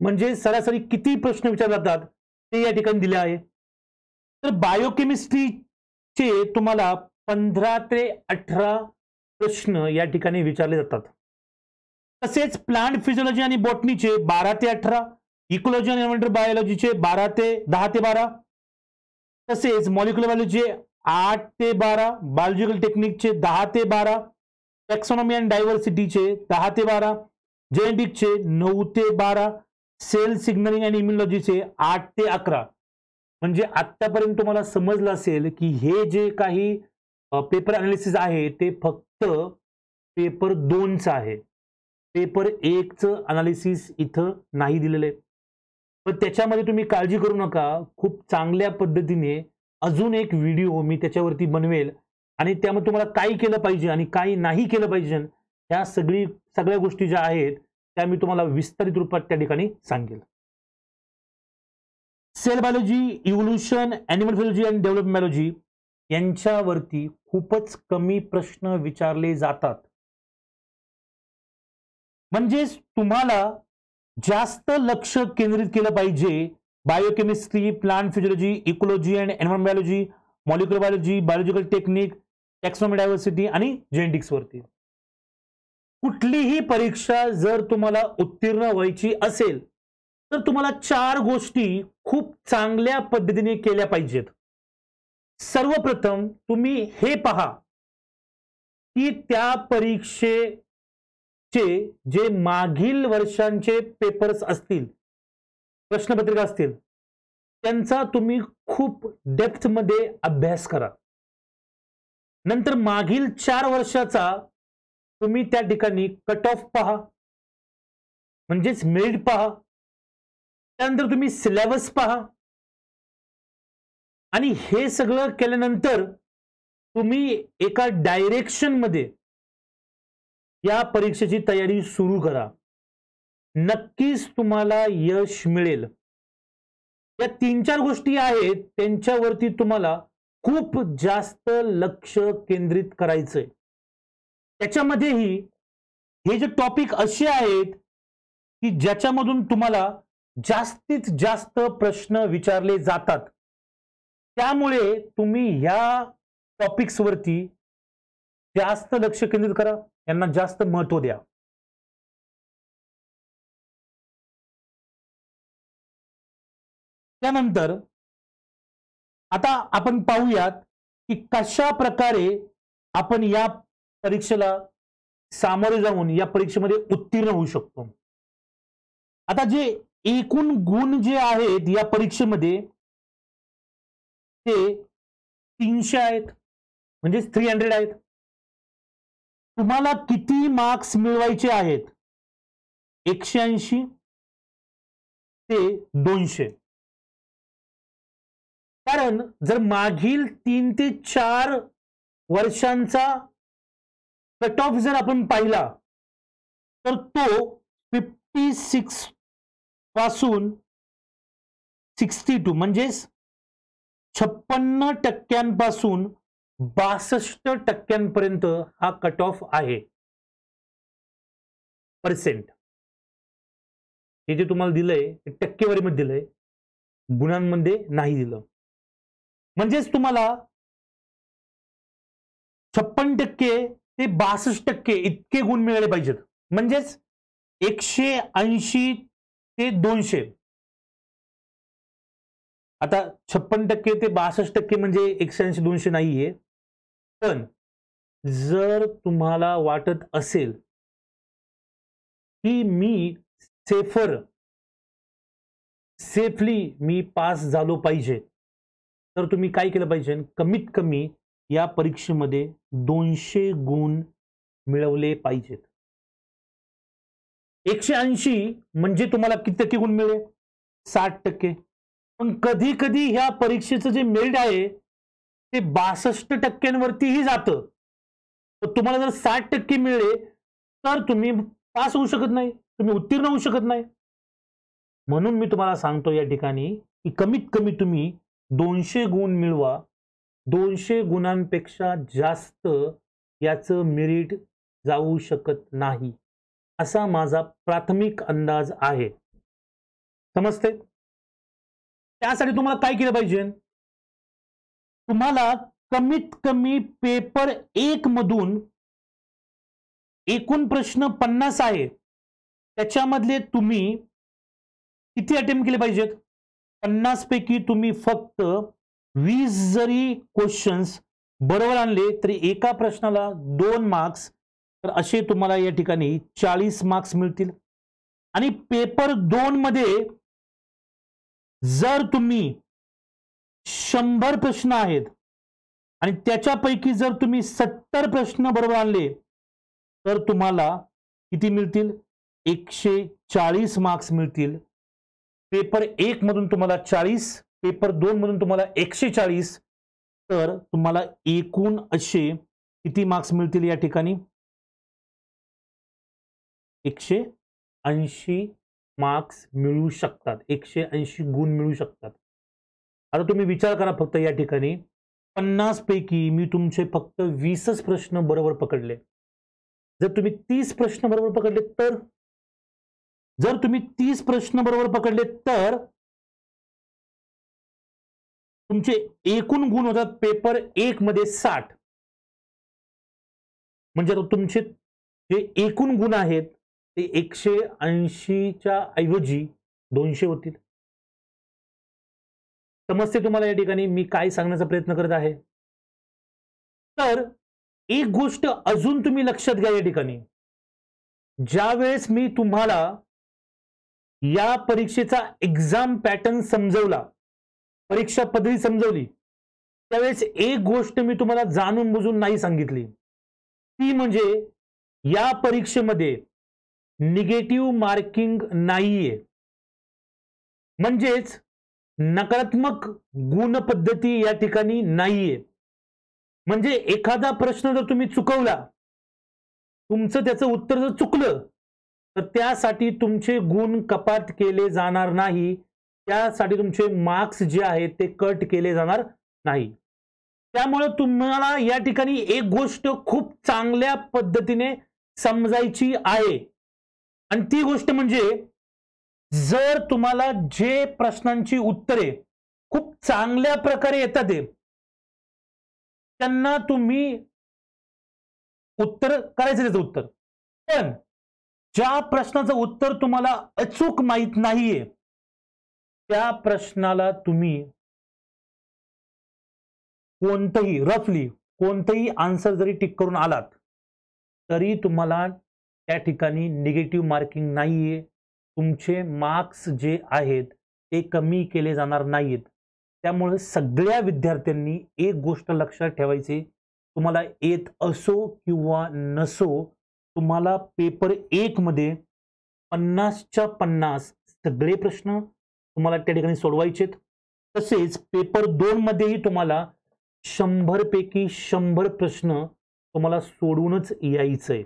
म्हणजे सरासरी किती प्रश्न विचारले जातात ते या ठिकाणी दिले आहे. तर बायोकेमिस्ट्रीचे तुम्हाला पंधरा ते अठरा प्रश्न या ठिकाणी विचारले जातात. तसेच प्लांट फिजिओलॉजी आणि बॉटनीचे बारा ते अठरा इकोलॉजी आणि बायोलॉजीचे बारा ते दहा ते बारा तसेच मॉलिक्युलर बायोलॉजीचे आठ ते बारा बायोलॉजिकल टेक्निकचे दहा ते बारा टॅक्सॉनॉमी अँड डायव्हर्सिटीचे दहा ते बारा जेनेटिकचे नऊ ते बारा सेल सिग्नलिंग अँड इम्युनॉलॉजीचे आठ ते अकरा. म्हणजे आत्तापर्यंत तुम्हाला समजलं असेल की हे जे काही पेपर अनालिसिस आहे ते फक्त पेपर दोनचं आहे. पेपर एकचं अनालिसिस इथं नाही दिलेलं आहे. पण त्याच्यामध्ये तुम्ही काळजी करू नका. खूप चांगल्या पद्धतीने अजून एक व्हिडिओ मी त्याच्यावरती बनवेल आणि त्यामध्ये तुम्हाला काय केलं पाहिजे आणि काय नाही केलं पाहिजे या सगळी सगळ्या गोष्टी ज्या आहेत त्या मी तुम्हाला विस्तारित रूपात त्या ठिकाणी सांगेल. Cell biology evolution animal phylogeny आणि डेव्हलपमॅलॉजी यांच्यावरती खूपच कमी प्रश्न विचारले जातात. म्हणजेच तुम्हाला जास्त लक्ष केंद्रित केलं पाहिजे biochemistry plant physiology ecology and environmentology molecular biology biological technique taxonomy diversity आणि जेनेटिक्स वरती. कुठलीही परीक्षा जर तुम्हाला उत्तीर्ण व्हायची असेल तर तुम्हाला चार गोष्टी खूप चांगल्या पद्धतीने केल्या पाहिजेत. सर्वप्रथम तुम्ही हे पहा की त्या परीक्षेचे जे मागील वर्षांचे पेपर्स असतील प्रश्नपत्रिका असतील त्यांचा तुम्ही खूप डेप्थमध्ये अभ्यास करा. नंतर मागील चार वर्षाचा तुम्ही त्या ठिकाणी कट ऑफ पहा. म्हणजेच मेरिट पहा. त्यानंतर तुम्ही सिलेबस पहा. आणि हे सगळं केल्यानंतर तुम्ही एका डायरेक्शनमध्ये या परीक्षेची तयारी सुरू करा. नक्कीच तुम्हाला यश मिळेल. या तीन चार गोष्टी आहेत त्यांच्यावरती तुम्हाला खूप जास्त लक्ष केंद्रित करायचंय. त्याच्यामध्येही हे जे टॉपिक असे आहेत की ज्याच्यामधून तुम्हाला जास्तीत जास्त प्रश्न विचारले जातात. त्यामुळे तुम्ही ह्या टॉपिक्सवरती जास्त लक्ष केंद्रित करा यांना जास्त महत्त्व द्या. त्यानंतर आता आपण पाहूयात की कशा प्रकारे आपण या परीक्षेला सामोरे जाऊन या परीक्षेमध्ये उत्तीर्ण होऊ शकतो. आता जे एकूण गुण जे आहेत या परीक्षेमध्ये ते तीनशे आहेत म्हणजे थ्री हंड्रेड आहेत. तुम्हाला किती मार्क्स मिळवायचे आहेत? एकशे ऐंशी ते दोनशे. कारण जर मागील तीन ते चार वर्षांचा कट ऑफ जर आपण पाहिला तर तो फिफ्टी सिक्सपासून सिक्स्टी टू म्हणजेच छप्पन्न टक्क्यांपासून बासष्ट टक्क्यांपर्यंत हा कट ऑफ आहे. पर्सेंट हे जे तुम्हाला दिलंय टक्केवारीमध्ये दिलंय गुणांमध्ये नाही दिलं. म्हणजेच तुम्हाला छप्पन टक्के ते बासष्ट टक्के इतके गुण मिळाले पाहिजेत. म्हणजेच एकशे ऐंशी ते दोनशे. आता छप्पन टक्के ते बासष्ट टक्के म्हणजे एकशे ऐंशी दोनशे नाहीये. पण जर तुम्हाला वाटत असेल की मी सेफर सेफली मी पास झालो पाहिजे तर तुम्ही काय केलं पाहिजे? कमीत कमी या परीक्षेमध्ये दोनशे गुण मिळवले पाहिजेत. एकशे ऐंशी म्हणजे तुम्हाला किती टक्के गुण मिळेल? साठ टक्के. पण कधी कधी ह्या परीक्षेचं जे मेरिट आहे ते बासष्ट टक्क्यांवरतीही जातं. तुम्हाला जर साठ टक्के मिळले तर तुम्ही पास होऊ शकत नाही तुम्ही उत्तीर्ण होऊ शकत नाही. म्हणून मी तुम्हाला सांगतो या ठिकाणी की कमीत कमी तुम्ही दोनशे गुण मिळवा. दोनशे गुणांपेक्षा जास्त याचं मेरिट जाऊ शकत नाही. असा माझा प्राथमिक अंदाज आहे. समजते त्यासाठी तुम्हाला काय केलं पाहिजे? तुम्हाला कमीत कमी पेपर एक मधून एकूण प्रश्न पन्नास आहे. त्याच्यामधले तुम्ही किती अटेम्प्ट केले पाहिजेत? पन्नास पैकी तुम्ही फक्त वीस जरी क्वेश्चन्स बरोबर आणले तरी एका प्रश्नाला दोन मार्क्स तर असे तुम्हाला या ठिकाणी चाळीस मार्क्स मिळतील. आणि पेपर दोन मध्ये जर तुम्ही शंभर प्रश्न आहेत आणि त्याच्यापैकी जर तुम्ही सत्तर प्रश्न बरोबर आणले तर तुम्हाला किती मिळतील? एकशे चाळीस मार्क्स मिळतील. पेपर एक मधून तुम्हाला चाळीस पेपर दोन मधून तुम्हाला एकशे चाळीस. तर तुम्हाला एकूण असे किती मार्क्स मिळतील या ठिकाणी? एकशे ऐंशी मार्क्स मिळू शकतात. एकशे ऐंशी गुण मिळू शकतात. आता तुम्ही विचार करा फक्त या ठिकाणी. पन्नास पैकी मी तुमचे फक्त वीसच प्रश्न बरोबर पकडले. जर तुम्ही तीस प्रश्न बरोबर पकडले तर? जर तुम्ही तीस प्रश्न बरोबर पकडले तर तुमचे एकूण गुण होतात पेपर एक मध्ये साठ. म्हणजे तुमचे जे एकूण गुण आहेत ते एकशे ऐंशीच्या ऐवजी दोनशे होतील. समजते तुम्हाला या ठिकाणी मी काय सांगण्याचा प्रयत्न करत आहे? तर एक गोष्ट अजून तुम्ही लक्षात घ्या या ठिकाणी. ज्या वेळेस मी तुम्हाला या परीक्षेचा एक्झाम पॅटर्न समजवला. परीक्षा पदवी समजवली. त्यावेळेस एक गोष्ट मी तुम्हाला जाणून बुजून नाही सांगितली. ती म्हणजे या परीक्षेमध्ये निगेटिव्ह मार्किंग नाहीये. म्हणजेच नकारात्मक गुण पद्धती या ठिकाणी नाहीये. म्हणजे एखादा प्रश्न जर तुम्ही चुकवला तुमचं त्याचं उत्तर जर चुकलं तर त्यासाठी तुमचे गुण कपात केले जाणार नाही. त्यासाठी तुमचे मार्क्स जे आहेत ते कट केले जाणार नाही. त्यामुळे तुम्हाला या ठिकाणी एक गोष्ट खूप चांगल्या पद्धतीने समजायची आहे. आणि ती गोष्ट म्हणजे जर तुम्हाला जे प्रश्नांची उत्तरे खूप चांगल्या प्रकारे येतात त्यांना तुम्ही उत्तर करायचं त्याचं उत्तर. पण ज्या प्रश्नाचं उत्तर तुम्हाला अचूक माहीत नाहीये त्या प्रश्नाला तुम्ही कोणतंही रफली कोणतंही आन्सर जरी टिक करून आलात तरी तुम्हाला त्या ठिकाणी निगेटिव्ह मार्किंग नाहीये. तुमचे मार्क्स जे आहेत ते कमी केले जाणार नाहीत त्यामुळे सगळ्या विद्यार्थ्यांनी एक गोष्ट लक्षात ठेवायची तुम्हाला येत असो किंवा नसो तुम्हाला पेपर एक मध्ये पन्नासच्या पन्नास सगळे प्रश्न तुम्हाला त्या ठिकाणी सोडवायचेत. तसेच पेपर दोन मध्येही तुम्हाला शंभर पैकी शंभर प्रश्न तुम्हाला सोडूनच यायचं आहे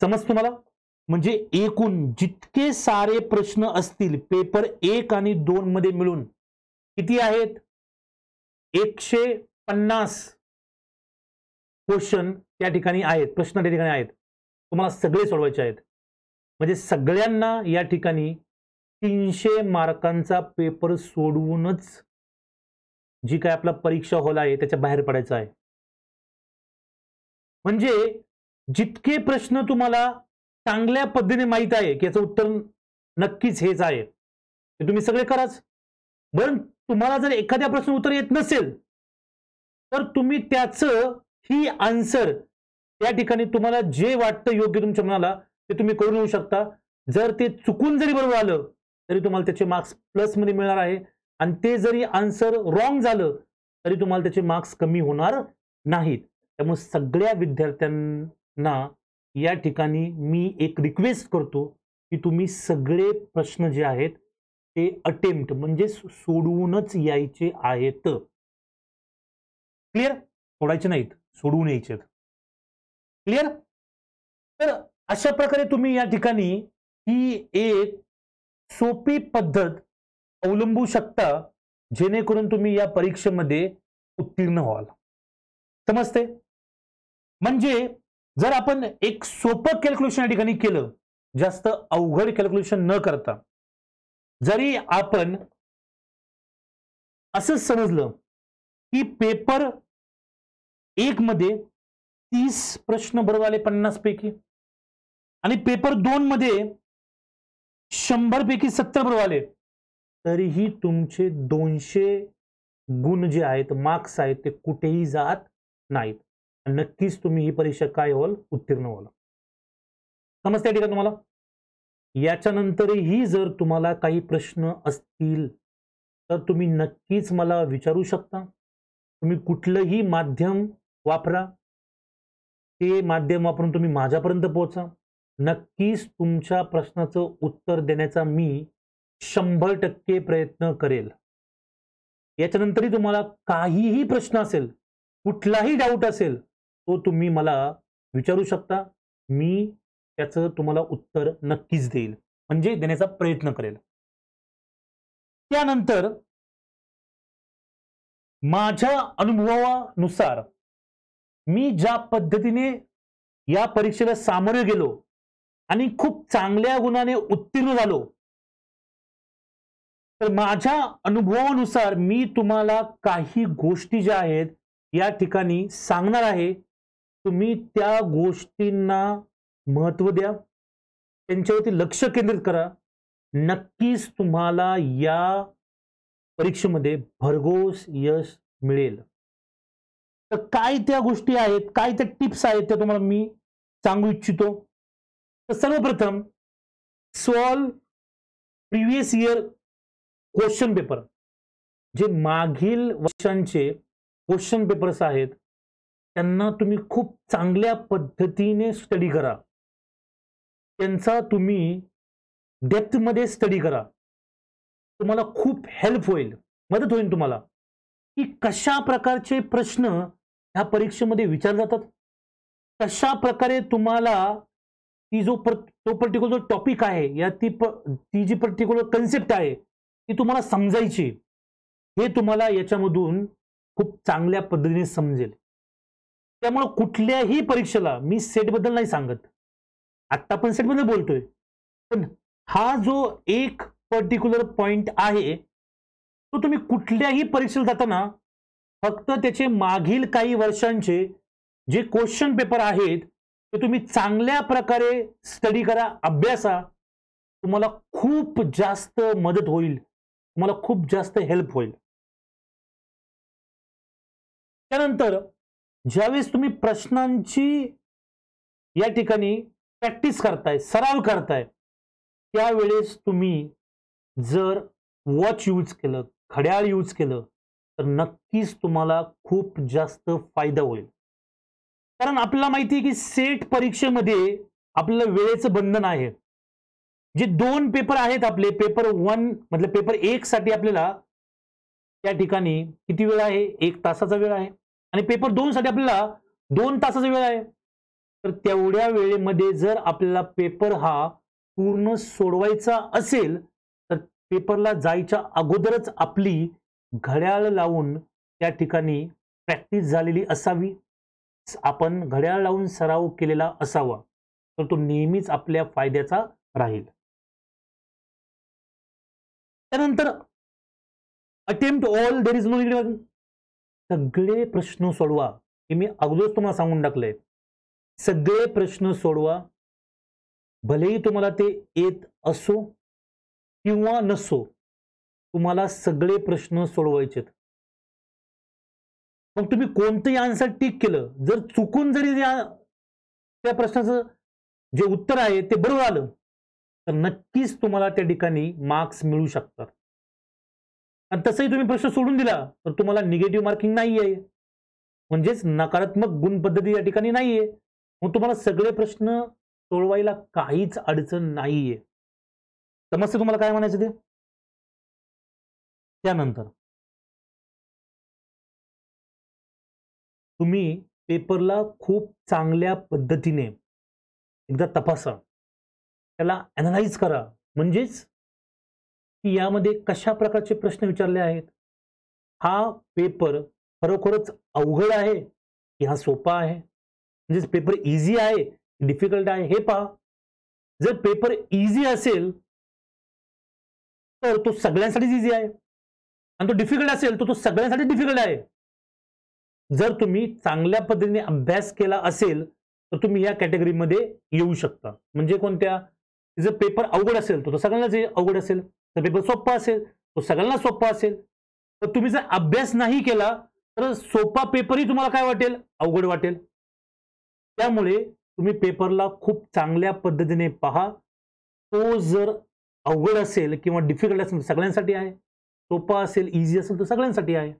समज तुम्हाला? म्हणजे एकूण जितके सारे प्रश्न असतील पेपर एक आणि दोन मध्ये मिळून किती आहेत? एकशे पन्नास. क्वेश्चन त्या ठिकाणी आहेत प्रश्न त्या ठिकाणी आहेत. तुम्हाला सगळे सोडवायचे आहेत. म्हणजे सगळ्यांना या ठिकाणी तीनशे मार्कांचा पेपर सोडवूनच जी काय आपला परीक्षा हॉल आहे त्याच्या बाहेर पडायचं आहे. म्हणजे जितके प्रश्न तुम्हाला चांगल्या पद्धतीने माहीत आहे की याचं उत्तर नक्कीच हेच आहे. ते तुम्ही सगळे कराच. बरं तुम्हाला जर एखाद्या प्रश्न उत्तर येत नसेल तर तुम्ही त्याचं ही आन्सर त्या ठिकाणी तुम्हाला जे वाटतं योग्य तुमच्या मनाला ते तुम्ही करून येऊ शकता. जर ते चुकून जरी बरोबर आलं तरी तुम्हाला त्याचे मार्क्स प्लसमध्ये मिळणार आहे. आणि ते जरी आन्सर रॉंग झालं तरी तुम्हाला त्याचे मार्क्स कमी होणार नाहीत. त्यामुळे सगळ्या विद्यार्थ्यांना या ठिकाणी मी एक रिक्वेस्ट करतो की तुम्ही सगळे प्रश्न जे आहेत ते अटेम्प्ट म्हणजे सोडवूनच यायचे आहेत. क्लिअर सोडायचे नाहीत. सोडवून यायचे क्लिअर तर अशा प्रकारे तुम्ही या ठिकाणी ही एक सोपी पद्धत अवलंबू शकता जेणेकरून तुम्ही या परीक्षेमध्ये उत्तीर्ण व्हाल. समजते म्हणजे जर आपण एक सोपं कॅल्क्युलेशन या ठिकाणी केलं जास्त अवघड कॅल्क्युलेशन न करता जरी आपण असं समजलं की पेपर एक मध्ये तीस प्रश्न बरोबर आले पन्नास पैकी. आणि पेपर दोन मध्ये शंभर पैकी सत्तर बरोबर आले. तरीही तुमचे दोनशे गुण जे आहेत मार्क्स आहेत ते कुठेही जात नाहीत. नक्कीच तुम्ही ही परीक्षा काय व्हाल? उत्तीर्ण व्हाल. समजते ठिकाणी तुम्हाला? याच्यानंतरही जर तुम्हाला काही प्रश्न असतील तर तुम्ही नक्कीच मला विचारू शकता. तुम्ही कुठलंही माध्यम वापरा. ते माध्यम वापरून तुम्ही माझ्यापर्यंत पोहोचा. नक्कीच तुमच्या प्रश्नाचं उत्तर देण्याचा मी शंभर टक्के प्रयत्न करेल. याच्यानंतरही तुम्हाला काहीही प्रश्न असेल कुठलाही डाऊट असेल तो तुम्ही मला विचारू शकता. मी त्याचं तुम्हाला उत्तर नक्कीच देईल. म्हणजे देण्याचा प्रयत्न करेल. त्यानंतर माझ्या अनुभवानुसार मी ज्या पद्धतीने या परीक्षेला सामोरे गेलो आणि खूप चांगल्या गुणाने उत्तीर्ण झालो तर माझ्या अनुभवानुसार मी तुम्हाला काही गोष्टी ज्या आहेत या ठिकाणी सांगणार आहे. तुम्ही त्या गोष्टींना महत्त्व द्या. त्यांच्यावरती लक्ष केंद्रित करा. नक्कीच तुम्हाला या परीक्षेमध्ये भरघोस यश मिळेल. तर काय त्या गोष्टी आहेत? काय त्या टिप्स आहेत त्या तुम्हाला मी सांगू इच्छितो? तर सर्वप्रथम solve previous year question paper जे मागील वर्षांचे क्वेश्चन पेपर्स आहेत त्यांना तुम्ही खूप चांगल्या पद्धतीने स्टडी करा. त्यांचा तुम्ही डेप्थमध्ये स्टडी करा. तुम्हाला खूप हेल्प होईल. मदत होईल तुम्हाला. की कशा प्रकारचे प्रश्न ह्या परीक्षेमध्ये विचारले जातात. कशा प्रकारे तुम्हाला ती जो तो पर्टिक्युलर जो टॉपिक आहे या ती ती जी पर्टिक्युलर कन्सेप्ट आहे ती तुम्हाला समजायची. हे तुम्हाला याच्यामधून खूप चांगल्या पद्धतीने समजेल. त्यामुळं कुठल्याही परीक्षेला मी सेटबद्दल नाही सांगत. आत्ता पण सेटबद्दल बोलतोय. पण हा जो एक पर्टिक्युलर पॉइंट आहे तो तुम्ही कुठल्याही परीक्षेला जाताना फक्त त्याचे मागील काही वर्षांचे जे क्वेश्चन पेपर आहेत ते तुम्ही चांगल्या प्रकारे स्टडी करा अभ्यासा. तुम्हाला खूप जास्त मदत होईल. तुम्हाला खूप जास्त हेल्प होईल. त्यानंतर ज्यावेळेस तुम्ही प्रश्नांची या ठिकाणी प्रॅक्टिस करताय सराव करताय त्यावेळेस तुम्ही जर वॉच यूज केलं घड्याळ यूज केलं तर नक्कीच तुम्हाला खूप जास्त फायदा होईल. कारण आपल्याला माहिती आहे की सेट परीक्षेमध्ये आपल्याला वेळेचं बंधन आहे. जे दोन पेपर आहेत आपले पेपर वन मतलब पेपर एक साठी आपल्याला त्या ठिकाणी किती वेळ आहे? एक तासाचा वेळ आहे. आणि पेपर दोन साठी आपल्याला दोन तासाचा वेळ आहे. तर तेवढ्या वेळेमध्ये जर आपल्याला पेपर हा पूर्ण सोडवायचा असेल तर पेपरला जायच्या अगोदरच आपली घड्याळ लावून त्या ठिकाणी प्रॅक्टिस झालेली असावी. आपण घड्याळ लावून सराव केलेला असावा. तर तो नेहमीच आपल्या फायद्याचा राहील. त्यानंतर attempt all there is no सगळे प्रश्न सोडवा. हे मी अगोदरच तुम्हाला सांगून टाकलंय. सगळे प्रश्न सोडवा. भलेही तुम्हाला ते येत असो किंवा नसो. तुम्हाला सगळे प्रश्न सोडवायचे मग तुम्ही कोणतंही आन्सर टिक केलं जर चुकून जरी त्या प्रश्नाचं जे उत्तर आहे ते बरोबर आलं तर नक्कीच तुम्हाला त्या ठिकाणी मार्क्स मिळू शकतात. आणि तसंही तुम्ही प्रश्न सोडून दिला तर तुम्हाला निगेटिव्ह मार्किंग नाही आहे म्हणजेच नकारात्मक गुण पद्धती या ठिकाणी नाहीये. मग तुम्हाला सगळे प्रश्न सोडवायला काहीच अडचण नाहीये. समजते तुम्हाला काय म्हणायचं ते? त्यानंतर तुम्ही पेपरला खूप चांगल्या पद्धतीने एकदा तपासा. त्याला अनालाइज करा. म्हणजेच की यामध्ये कशा प्रकारचे प्रश्न विचारले आहेत? हा पेपर खरोखरच अवघड आहे की हा सोपा आहे? म्हणजेच पेपर इझी आहे डिफिकल्ट आहे हे पहा. जर पेपर इझी असेल तर तो सगळ्यांसाठीच इझी आहे. आणि तो डिफिकल्ट असेल तर तो सगळ्यांसाठी डिफिकल्ट आहे. जर तुम्ही चांगल्या पद्धतीने अभ्यास केला असेल तर तुम्ही या कॅटेगरीमध्ये येऊ शकता. म्हणजे कोणत्या? जर पेपर अवघड असेल तर तो सगळ्यांनाच अवघड असेल. तर पेपर सोपा असेल तो सगळ्यांना सोपा असेल. तर तुम्ही जर अभ्यास नाही केला तर सोपा पेपरही तुम्हाला काय वाटेल? अवघड वाटेल. त्यामुळे तुम्ही पेपरला खूप चांगल्या पद्धतीने पहा. तो जर अवघड असेल किंवा डिफिकल्ट असेल सगळ्यांसाठी आहे. सोपा असेल इझी असेल तर सगळ्यांसाठी आहे.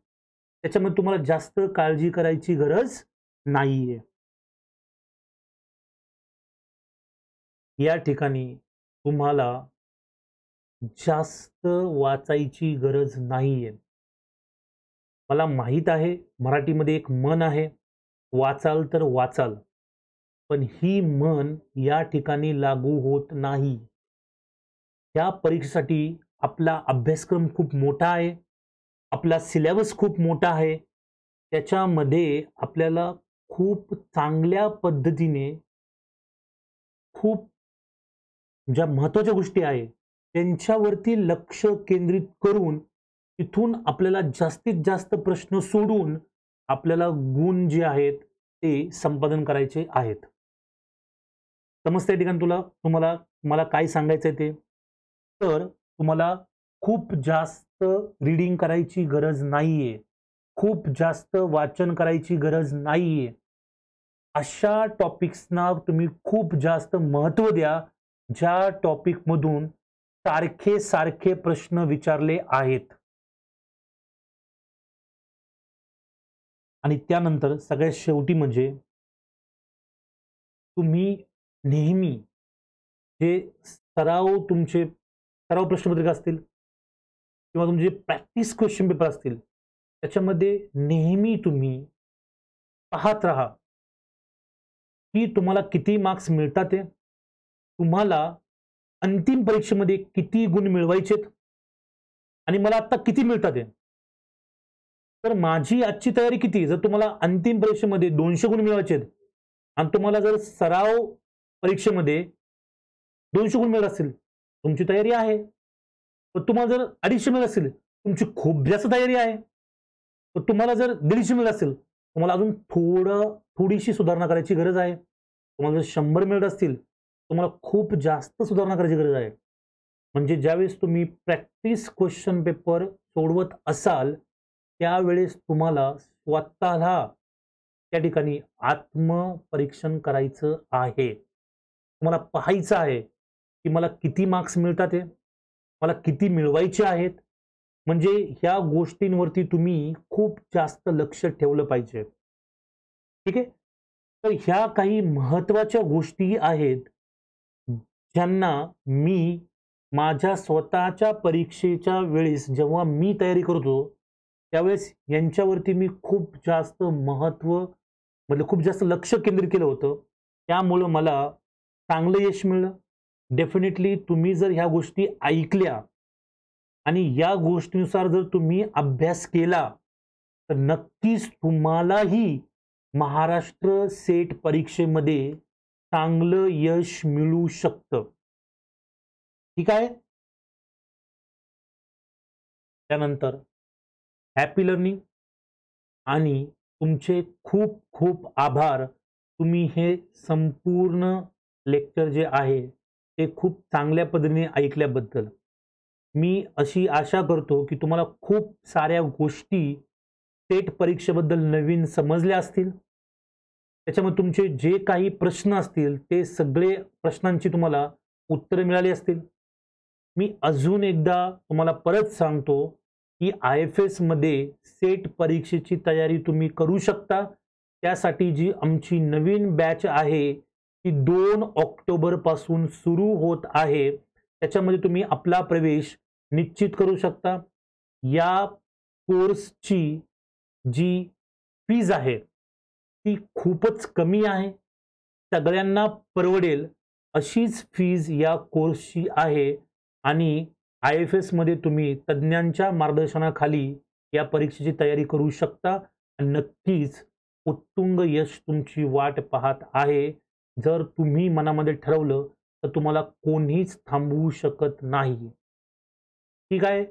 त्याच्यामध्ये तुम्हाला जास्त काळजी करायची गरज नाहीये. या ठिकाणी तुम्हाला जास्त वाचायची गरज नाहीये. मला माहीत आहे मराठीमध्ये एक मन आहे वाचाल तर वाचाल पण ही मन या ठिकाणी लागू होत नाही. या परीक्षेसाठी आपला अभ्यासक्रम खूप मोठा आहे. आपला सिलेबस खूप मोठा आहे. त्याच्यामध्ये आपल्याला खूप चांगल्या पद्धतीने खूप ज्या महत्त्वाच्या गोष्टी आहे त्यांच्यावरती लक्ष केंद्रित करून तिथून आपल्याला जास्तीत जास्त प्रश्न सोडून आपल्याला गुण जे आहेत ते संपादन करायचे आहेत. समजते ठिकाण तुला? तुम्हाला मला काय सांगायचं आहे ते? तर तुम्हाला खूप जास्त रीडिंग करायची गरज नाहीये. खूप जास्त वाचन करायची गरज नाहीये. अशा टॉपिक्सना तुम्ही खूप जास्त महत्त्व द्या ज्या टॉपिकमधून सारखे सारखे प्रश्न विचारले आहेत. आणि त्यानंतर सगळ्यात शेवटी म्हणजे तुम्ही नेहमी जे सराव तुमचे सराव प्रश्नपत्रिका असतील किंवा तुमचे प्रॅक्टिस क्वेश्चन पेपर असतील त्याच्यामध्ये नेहमी तुम्ही पाहत राहा. की तुम्हाला किती मार्क्स मिळतात ते तुम्हाला अंतिम परीक्षेमध्ये किती गुण मिळवायचेत? आणि मला आत्ता किती मिळतात ते तर माझी आजची तयारी किती? जर तुम्हाला अंतिम परीक्षेमध्ये दोनशे गुण मिळवायचे आणि तुम्हाला जर सराव परीक्षेमध्ये दोनशे गुण मिळत असतील तुमची तयारी आहे. पण तुम्हाला जर अडीचशे मिळत असेल तुमची खूप जास्त तयारी आहे. पण तुम्हाला जर दीडशे मिळत असेल तुम्हाला अजून थोडं थोडीशी सुधारणा करायची गरज आहे. तुम्हाला जर शंभर मिळत असतील तुम्हाला खूप जास्त सुधारणा करायची गरज आहे. म्हणजे ज्यावेळेस तुम्ही प्रॅक्टिस क्वेश्चन पेपर सोडवत असाल त्यावेळेस तुम्हाला स्वतःला त्या ठिकाणी आत्मपरीक्षण करायचं आहे. तुम्हाला पाहायचं आहे. की मला किती मार्क्स मिळतात हे? मला किती मिळवायचे आहेत? म्हणजे ह्या गोष्टींवरती तुम्ही खूप जास्त लक्ष ठेवलं पाहिजे. ठीक आहे? तर ह्या काही महत्त्वाच्या गोष्टी आहेत ज्यांना मी माझ्या स्वतःच्या परीक्षेच्या वेळेस जेव्हा मी तयारी करतो त्यावेळेस यांच्यावरती मी खूप जास्त महत्त्व म्हणजे खूप जास्त लक्ष केंद्रित केलं होतं. त्यामुळं मला चांगलं यश मिळलं. डेफिनेटली तुम्ही जर ह्या गोष्टी ऐकल्या आणि या गोष्टीनुसार जर तुम्ही अभ्यास केला तर नक्कीच तुम्हालाही महाराष्ट्र सेट परीक्षेमध्ये चांगलं यश मिळू शकतं. ठीक आहे? त्यानंतर हॅपी लर्निंग आणि तुमचे खूप खूप आभार. तुम्ही हे संपूर्ण लेक्चर जे आहे ते खूप चांगल्या पद्धतीने ऐकल्याबद्दल. मी अशी आशा करतो की तुम्हाला खूप साऱ्या गोष्टी टेट परीक्षेबद्दल नवीन समजल्या असतील. त्याच्यामध्ये तुमचे जे काही प्रश्न असतील ते सगळे प्रश्नांची तुम्हाला उत्तरं मिळाली असतील. मी अजून एकदा तुम्हाला परत सांगतो की आय एफ एसमध्ये सेट परीक्षेची तयारी तुम्ही करू शकता. त्यासाठी जी आमची नवीन बॅच आहे की दोन ऑक्टोबरपासून सुरू होत आहे. त्याच्यामध्ये तुम्ही आपला प्रवेश निश्चित करू शकता. या कोर्सची जी फीज आहे ती खूपच कमी आहे. सगळ्यांना परवडेल अशीच फीज या कोर्सची आहे. आणि आय एफ एसमध्ये तुम्ही तज्ज्ञांच्या मार्गदर्शनाखाली या परीक्षेची तयारी करू शकता. नक्कीच उत्तुंग यश तुमची वाट पाहत आहे. जर तुम्ही मनामध्ये ठरवलं तर तुम्हाला कोणीच थांबवू शकत नाही. ठीक आहे?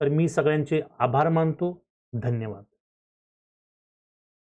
तर मी सगळ्यांचे आभार मानतो. धन्यवाद.